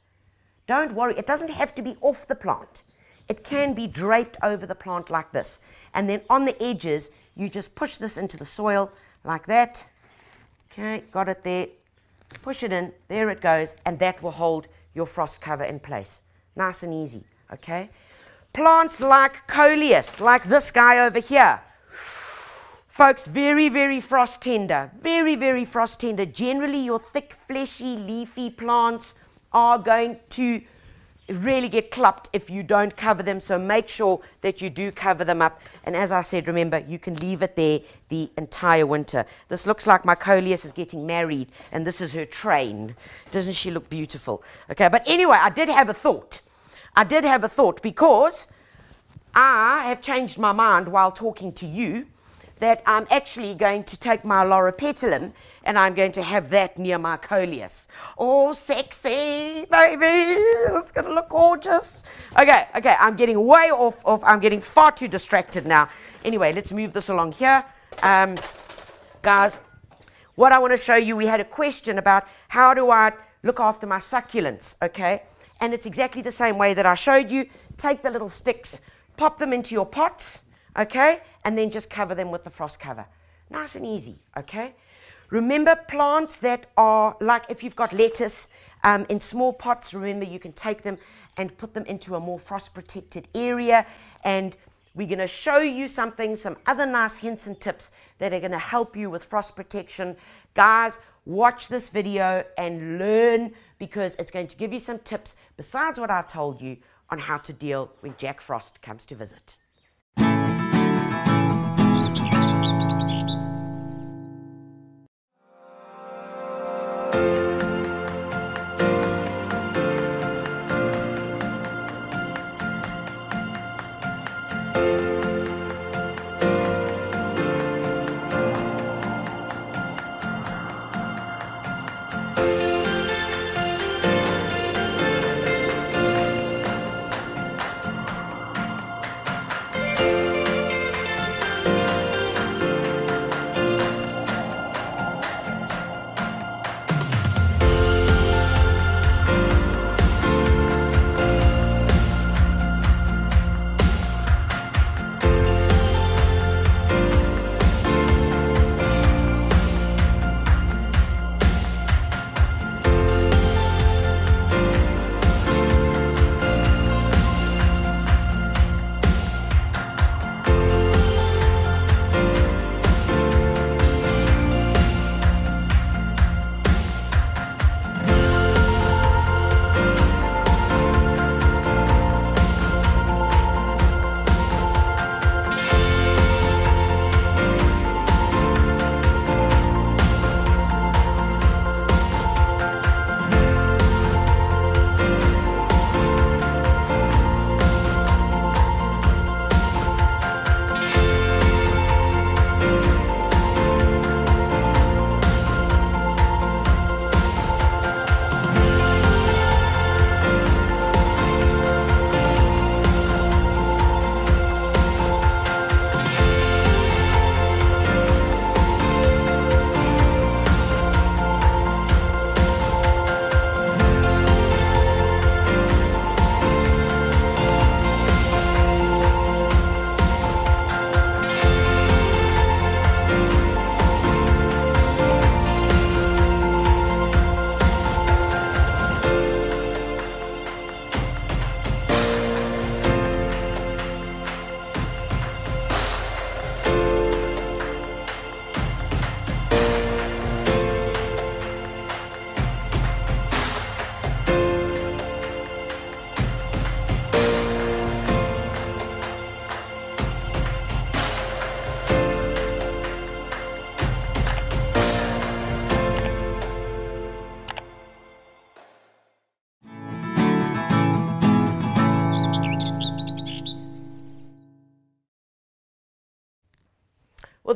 Don't worry, it doesn't have to be off the plant. It can be draped over the plant like this. And then on the edges, you just push this into the soil like that. Okay, got it there. Push it in, there it goes, and that will hold your frost cover in place. Nice and easy, okay? Plants like coleus, like this guy over here. Folks, very, very frost tender. Very, very frost tender. Generally, your thick, fleshy, leafy plants are going to really get clupped if you don't cover them. So make sure that you do cover them up. And as I said, remember, you can leave it there the entire winter. This looks like my coleus is getting married, and this is her train. Doesn't she look beautiful? Okay, but anyway, I did have a thought. I did have a thought because I have changed my mind while talking to you that I'm actually going to take my loropetalum and I'm going to have that near my coleus. Oh, sexy, baby. It's going to look gorgeous. Okay, okay, I'm getting way off, off. I'm getting far too distracted now. Anyway, let's move this along here. Um, guys, what I want to show you, we had a question about how do I look after my succulents, okay? And it's exactly the same way that I showed you. Take the little sticks, pop them into your pots, okay? And then just cover them with the frost cover. Nice and easy, okay? Remember plants that are like if you've got lettuce um, in small pots, remember you can take them and put them into a more frost protected area. And we're going to show you something, some other nice hints and tips that are going to help you with frost protection. Guys, watch this video and learn because it's going to give you some tips besides what I've told you on how to deal when Jack Frost comes to visit.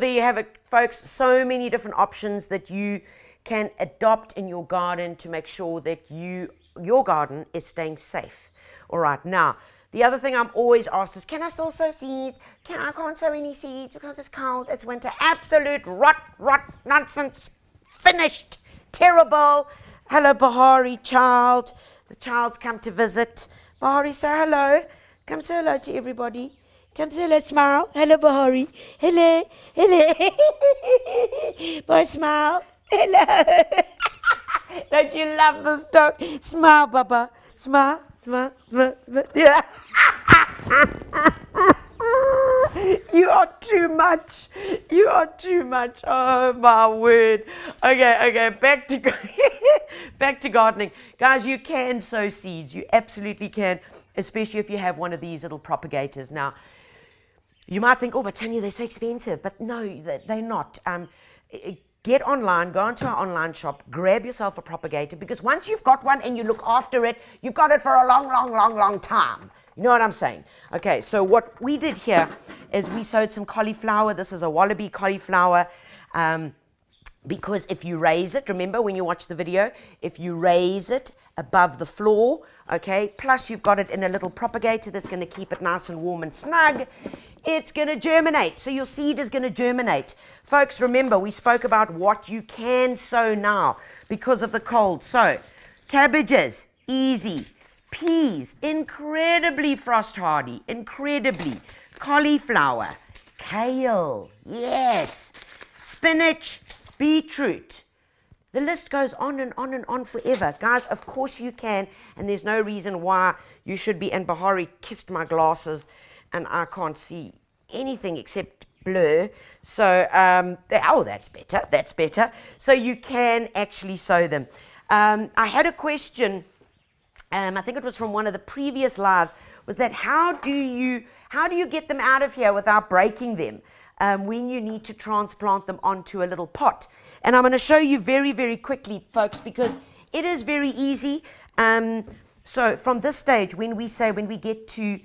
There you have it, folks. So many different options that you can adopt in your garden to make sure that you your garden is staying safe. All right. Now, the other thing I'm always asked is, can I still sow seeds? Can I can't sow any seeds because it's cold, it's winter. Absolute rot, rot, nonsense. Finished. Terrible. Hello, Bahari child. The child's come to visit. Bahari, say hello. Come say hello to everybody. Come say hello, smile. Hello, Bahari. Hello, hello. <laughs> Bahari, smile. Hello. <laughs> Don't you love this dog? Smile, Baba. Smile, smile, smile, smile. Yeah. <laughs> you are too much. You are too much. Oh my word. Okay, okay. Back to back to gardening, guys. You can sow seeds. You absolutely can, especially if you have one of these little propagators. Now, you might think, oh, but Tanya, they're so expensive. But no, they're not. Um, get online, go onto our online shop, grab yourself a propagator because once you've got one and you look after it, you've got it for a long, long, long, long time. You know what I'm saying? Okay, so what we did here is we sowed some cauliflower. This is a wallaby cauliflower. Um, because if you raise it, remember when you watch the video, if you raise it above the floor, okay, plus you've got it in a little propagator that's going to keep it nice and warm and snug, it's going to germinate. So your seed is going to germinate. Folks, remember we spoke about what you can sow now because of the cold. So, cabbages, easy. Peas, incredibly frost hardy, incredibly. Cauliflower, kale, yes. Spinach, beetroot. The list goes on and on and on forever. Guys, of course you can, and there's no reason why you should be. And Bahari kissed my glasses, and I can't see anything except blur. So, um, oh, that's better. That's better. So you can actually sow them. Um, I had a question. Um, I think it was from one of the previous lives. Was that how do you how do you get them out of here without breaking them? Um, when you need to transplant them onto a little pot. And I'm going to show you very, very quickly, folks, because it is very easy. Um, so from this stage, when we say, when we get to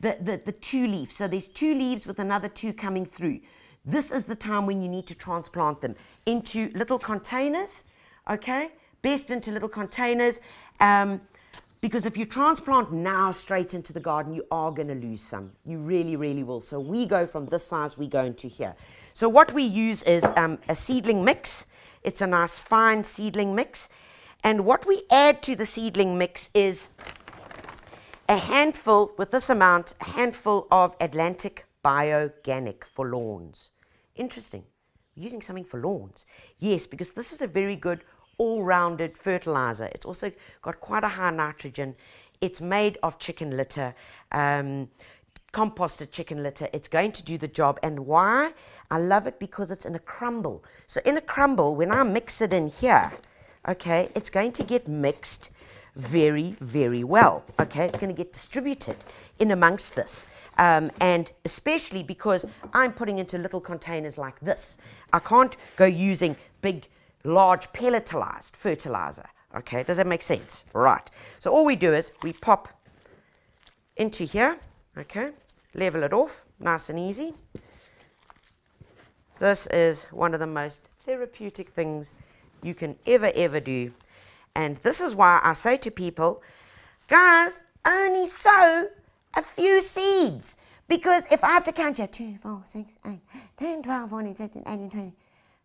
the, the, the two leaves, so there's two leaves with another two coming through. This is the time when you need to transplant them into little containers, okay? Best into little containers. Um, because if you transplant now straight into the garden, you are going to lose some. You really, really will. So we go from this size, we go into here. So what we use is um, a seedling mix. It's a nice fine seedling mix. And what we add to the seedling mix is a handful, with this amount, a handful of Atlantic Bioganic for lawns. Interesting. We're using something for lawns. Yes, because this is a very good all-rounded fertilizer. It's also got quite a high nitrogen. It's made of chicken litter, um, composted chicken litter. It's going to do the job. And why? I love it because it's in a crumble. So in a crumble, when I mix it in here, okay, it's going to get mixed very, very well. Okay, it's going to get distributed in amongst this. Um, and especially because I'm putting into little containers like this. I can't go using big large pelletized fertilizer. Okay, does that make sense? Right. So all we do is we pop into here, okay, level it off, nice and easy. This is one of the most therapeutic things you can ever, ever do. And this is why I say to people, guys, only sow a few seeds. Because if I have to count you, 2, 4, 6, 8, 10, 12, 14, 16, 18, 20,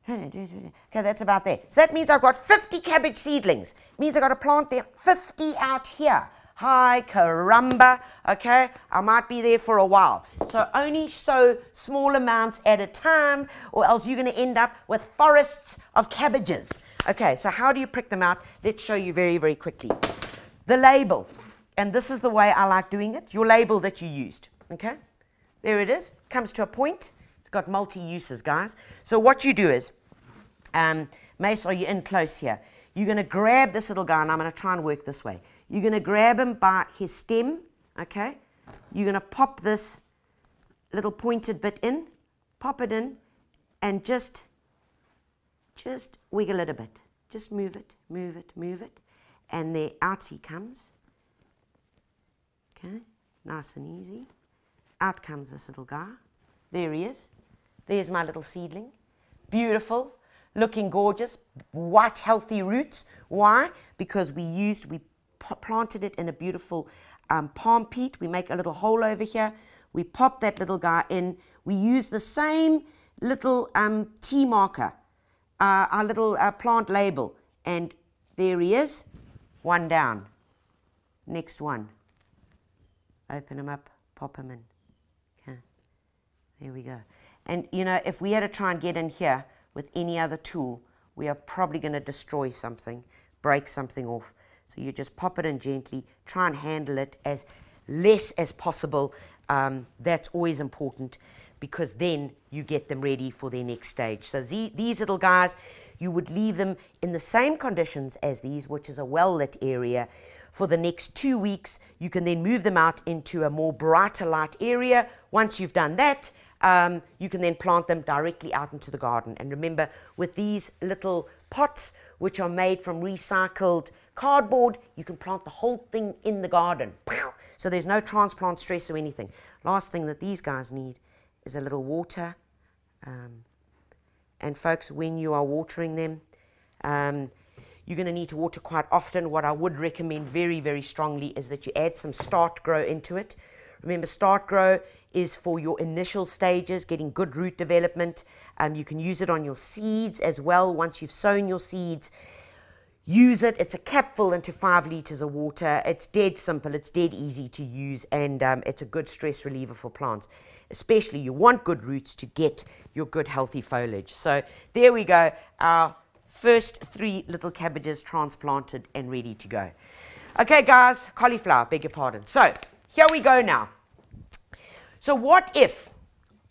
Okay, that's about there. So that means I've got 50 cabbage seedlings. Means I've got to plant there 50 out here. Hi, caramba. Okay, I might be there for a while. So only sow small amounts at a time, or else you're going to end up with forests of cabbages. Okay, so how do you prick them out? Let's show you very, very quickly. The label, and this is the way I like doing it, your label that you used. Okay, there it is. Comes to a point. It's got multi uses, guys. So what you do is, um, Mace, are you in close here? You're going to grab this little guy, and I'm going to try and work this way. You're going to grab him by his stem, okay? You're going to pop this little pointed bit in, pop it in, and just, just wiggle it a bit. Just move it, move it, move it. And there, out he comes. Okay, nice and easy. Out comes this little guy. There he is. There's my little seedling. Beautiful looking gorgeous, white, healthy roots. Why? Because we used, we planted it in a beautiful um, palm peat. We make a little hole over here. We pop that little guy in. We use the same little um, T marker, uh, our little uh, plant label. And there he is, one down. Next one. Open him up, pop him in. Okay, there we go. And you know, if we had to try and get in here, with any other tool, we are probably going to destroy something, break something off. So you just pop it in gently, try and handle it as less as possible. Um, that's always important because then you get them ready for their next stage. So the, these little guys, you would leave them in the same conditions as these, which is a well-lit area. For the next two weeks, you can then move them out into a more brighter light area. Once you've done that, um, you can then plant them directly out into the garden. And remember, with these little pots, which are made from recycled cardboard, you can plant the whole thing in the garden. So there's no transplant stress or anything. Last thing that these guys need is a little water um, And folks, when you are watering them, um, you're going to need to water quite often. What I would recommend very, very strongly is that you add some start grow into it. Remember, start grow is for your initial stages, getting good root development. Um, you can use it on your seeds as well once you've sown your seeds. Use it. It's a capful into five liters of water. It's dead simple. It's dead easy to use, and um, it's a good stress reliever for plants. Especially, you want good roots to get your good healthy foliage. So there we go. Our first three little cabbages transplanted and ready to go. Okay, guys, cauliflower, beg your pardon. So here we go now. So what if,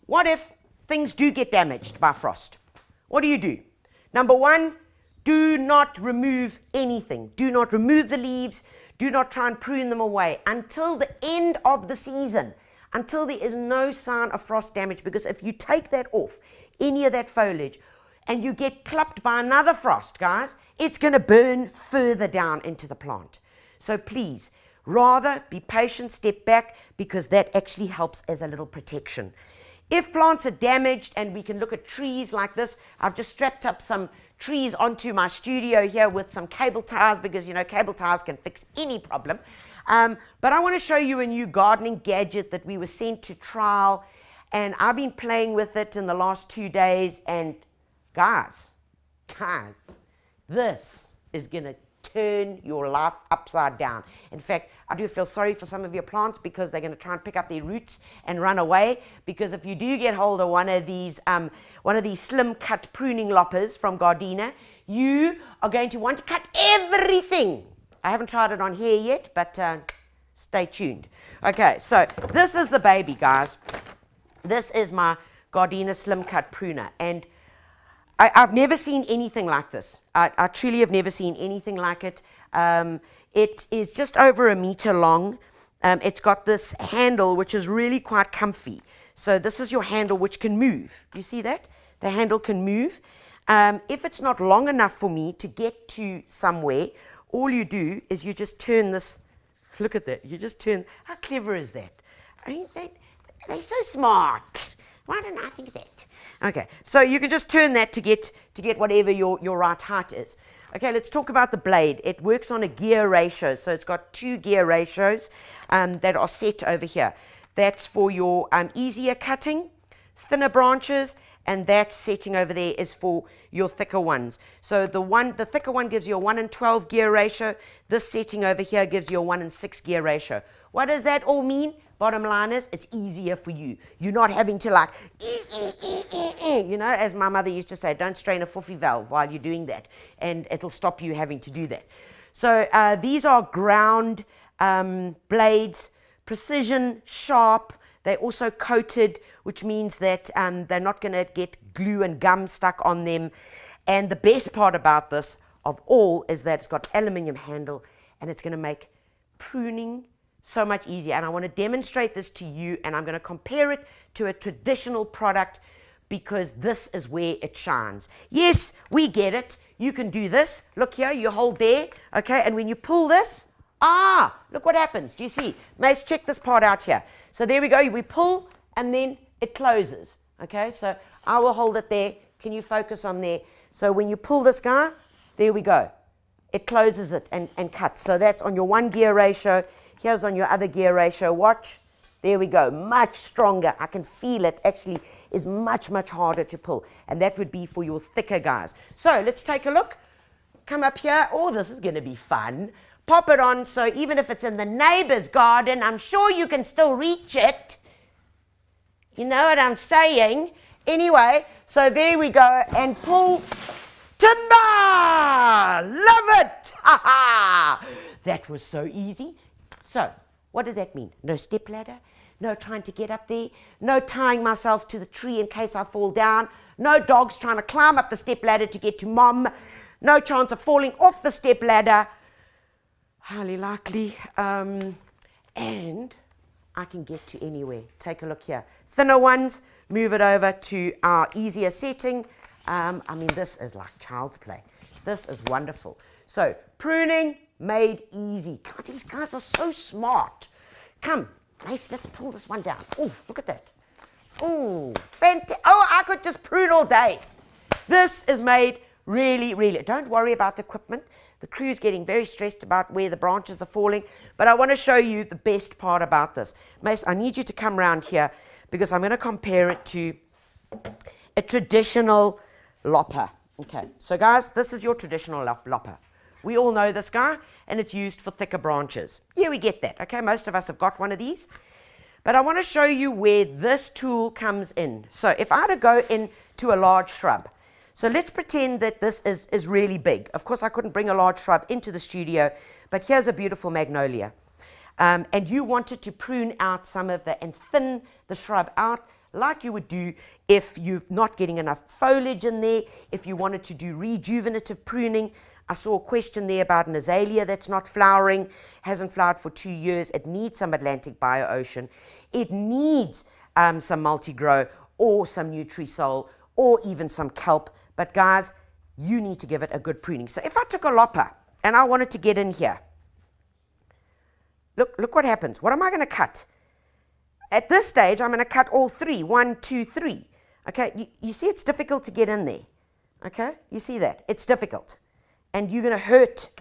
what if things do get damaged by frost? What do you do? Number one, do not remove anything. Do not remove the leaves. Do not try and prune them away until the end of the season, until there is no sign of frost damage. Because if you take that off, any of that foliage, and you get clubbed by another frost, guys, it's going to burn further down into the plant. So please, rather be patient, step back, because that actually helps as a little protection. If plants are damaged, and we can look at trees like this, I've just strapped up some trees onto my studio here with some cable ties because you know cable ties can fix any problem. Um, but I want to show you a new gardening gadget that we were sent to trial, and I've been playing with it in the last two days. And guys, guys, this is gonna turn your life upside down. In fact, I do feel sorry for some of your plants because they're going to try and pick up their roots and run away. Because if you do get hold of one of these, um, one of these slim cut pruning loppers from Gardena, you are going to want to cut everything. I haven't tried it on here yet, but uh, stay tuned. Okay, so this is the baby, guys. This is my Gardena slim cut pruner, and I, have never seen anything like this. I, I, truly have never seen anything like it. Um, it is just over a meter long. Um, it's got this handle which is really quite comfy. So this is your handle which can move. You see that? The handle can move. Um, if it's not long enough for me to get to somewhere, all you do is you just turn this. Look at that. You just turn. How clever is that? I mean, they, they're so smart. Why didn't I think of that? Okay, so you can just turn that to get to get whatever your, your right height is. Okay, let's talk about the blade. It works on a gear ratio, so it's got two gear ratios um, that are set over here. That's for your um, easier cutting, thinner branches, and that setting over there is for your thicker ones. So the one, the thicker one gives you a 1 in 12 gear ratio. This setting over here gives you a 1 in 6 gear ratio. What does that all mean? Bottom line is, it's easier for you. You're not having to like, you know, as my mother used to say, don't strain a foofy valve while you're doing that, and it'll stop you having to do that. So uh, these are ground um, blades, precision, sharp. They're also coated, which means that um, they're not going to get glue and gum stuck on them. And the best part about this of all is that it's got aluminium handle and it's going to make pruning so much easier. And I want to demonstrate this to you and I'm going to compare it to a traditional product because this is where it shines. Yes, we get it. You can do this. Look here, you hold there, okay? And when you pull this, ah, look what happens. Do you see? Mace, check this part out here. So there we go. We pull and then it closes, okay? So I will hold it there. Can you focus on there? So when you pull this guy, there we go. It closes it and, and cuts. So that's on your one gear ratio. Here's on your other gear ratio. Watch. There we go. Much stronger. I can feel it actually is much, much harder to pull. And that would be for your thicker guys. So let's take a look. Come up here. Oh, this is going to be fun. Pop it on so even if it's in the neighbor's garden, I'm sure you can still reach it. You know what I'm saying? Anyway, so there we go. And pull timber. Love it. Ha <laughs> ha. That was so easy. So, what does that mean? No step ladder, no trying to get up there, no tying myself to the tree in case I fall down, no dogs trying to climb up the step ladder to get to mom, no chance of falling off the step ladder, highly likely, um, and I can get to anywhere. Take a look here. Thinner ones, move it over to our easier setting. Um, I mean, this is like child's play. This is wonderful. So, pruning, made easy. God, these guys are so smart. Come, nice, let's pull this one down. Oh, look at that. Oh, fantastic. Oh, I could just prune all day. This is made really, really. Don't worry about the equipment. The crew's getting very stressed about where the branches are falling, but I want to show you the best part about this. Mace, I need you to come around here because I'm going to compare it to a traditional lopper. Okay, so guys, this is your traditional lopper. We all know this guy, and it's used for thicker branches. Yeah, we get that. Okay, most of us have got one of these. But I want to show you where this tool comes in. So if I were to go into a large shrub, so let's pretend that this is, is really big. Of course, I couldn't bring a large shrub into the studio, but here's a beautiful magnolia. Um, and you wanted to prune out some of the, and thin the shrub out like you would do if you're not getting enough foliage in there, if you wanted to do rejuvenative pruning. I saw a question there about an azalea that's not flowering, hasn't flowered for two years. It needs some Atlantic Bio-Ocean. It needs um, some multi-grow or some Nutrisol or even some kelp. But guys, you need to give it a good pruning. So if I took a lopper and I wanted to get in here, look, look what happens. What am I going to cut? At this stage, I'm going to cut all three. One, two, three. Okay, you, you see it's difficult to get in there. Okay, you see that? It's difficult and you're going to hurt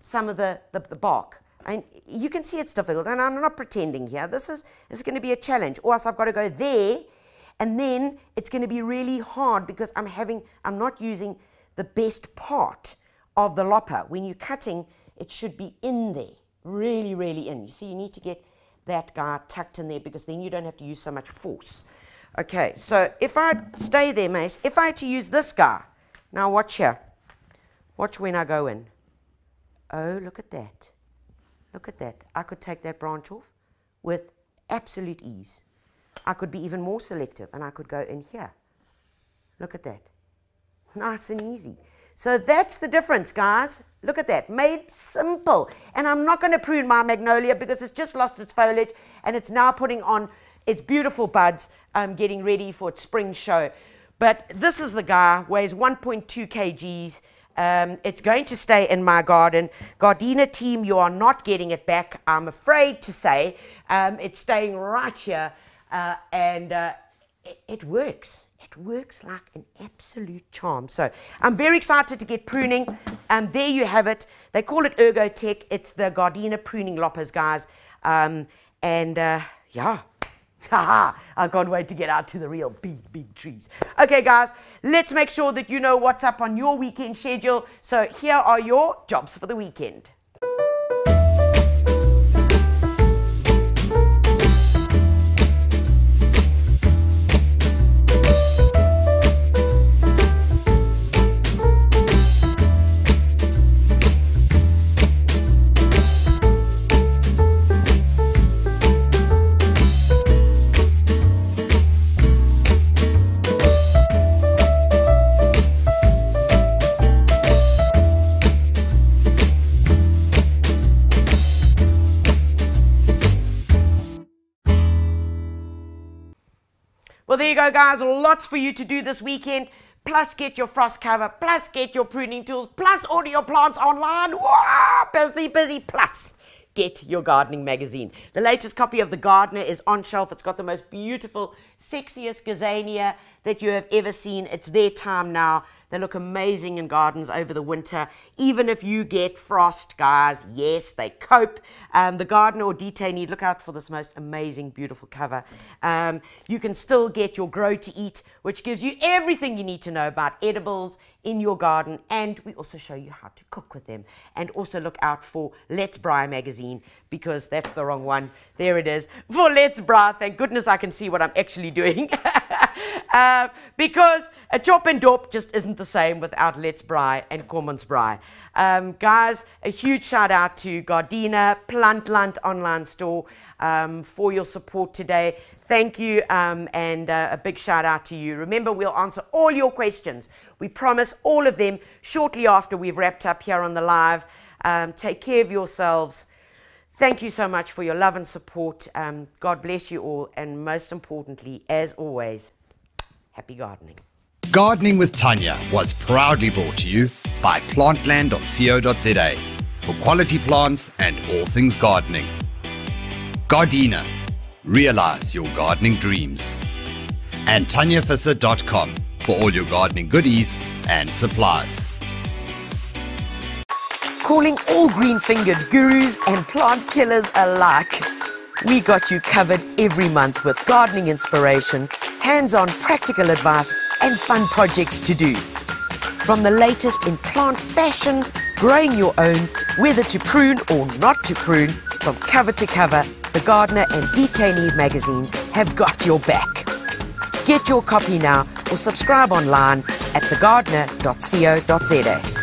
some of the, the, the bark. And you can see it's difficult, and I'm not pretending here. This is, this is going to be a challenge, or else I've got to go there, and then it's going to be really hard because I'm having, I'm not using the best part of the lopper. When you're cutting, it should be in there, really, really in. You see, you need to get that guy tucked in there because then you don't have to use so much force. Okay, so if I stay there, Mace, if I had to use this guy, now watch here. Watch when I go in. Oh, look at that. Look at that. I could take that branch off with absolute ease. I could be even more selective and I could go in here. Look at that. Nice and easy. So that's the difference, guys. Look at that. Made simple. And I'm not going to prune my magnolia because it's just lost its foliage and it's now putting on its beautiful buds, um, getting ready for its spring show. But this is the guy, weighs 1.2 kgs. Um, it's going to stay in my garden. Gardena team, you are not getting it back, I'm afraid to say. Um, it's staying right here uh, and uh, it, it, works. It works like an absolute charm. So I'm very excited to get pruning. Um, there you have it. They call it Ergotech. It's the Gardena pruning loppers, guys. Um, and uh, yeah, Haha, I can't wait to get out to the real big, big trees. Okay, guys, let's make sure that you know what's up on your weekend schedule. So here are your jobs for the weekend. Guys. Lots for you to do this weekend. Plus, get your frost cover. Plus, get your pruning tools. Plus, order your plants online. Wow, busy, busy. Plus, get your gardening magazine. The latest copy of The Gardener is on shelf. It's got the most beautiful, sexiest gazania that you have ever seen. It's their time now. They look amazing in gardens over the winter. Even if you get frost, guys, yes, they cope. Um, the gardener or Die Tuinier, look out for this most amazing, beautiful cover. Um, you can still get your Grow to Eat, which gives you everything you need to know about edibles in your garden. And we also show you how to cook with them. And also look out for Let's Braai magazine because that's the wrong one. There it is. For Let's Braai. Thank goodness I can see what I'm actually doing. <laughs> because a chop and dop just isn't the same without Let's Braai and Commons Braai. Um, guys, a huge shout out to Gardena, Plantland online store um, for your support today. Thank you um, and uh, a big shout out to you. Remember, we'll answer all your questions. We promise all of them shortly after we've wrapped up here on the live. Um, take care of yourselves. Thank you so much for your love and support. Um, God bless you all. And most importantly, as always, happy gardening. Gardening with Tanya was proudly brought to you by plantland.co.za for quality plants and all things gardening. Gardena, realize your gardening dreams. And tanyavisser.com for all your gardening goodies and supplies. Calling all green fingered gurus and plant killers alike. We got you covered every month with gardening inspiration, hands on practical advice, and fun projects to do. From the latest in plant fashion, growing your own, whether to prune or not to prune, from cover to cover, The Gardener and Die Tuinier magazines have got your back. Get your copy now or subscribe online at thegardener.co.za.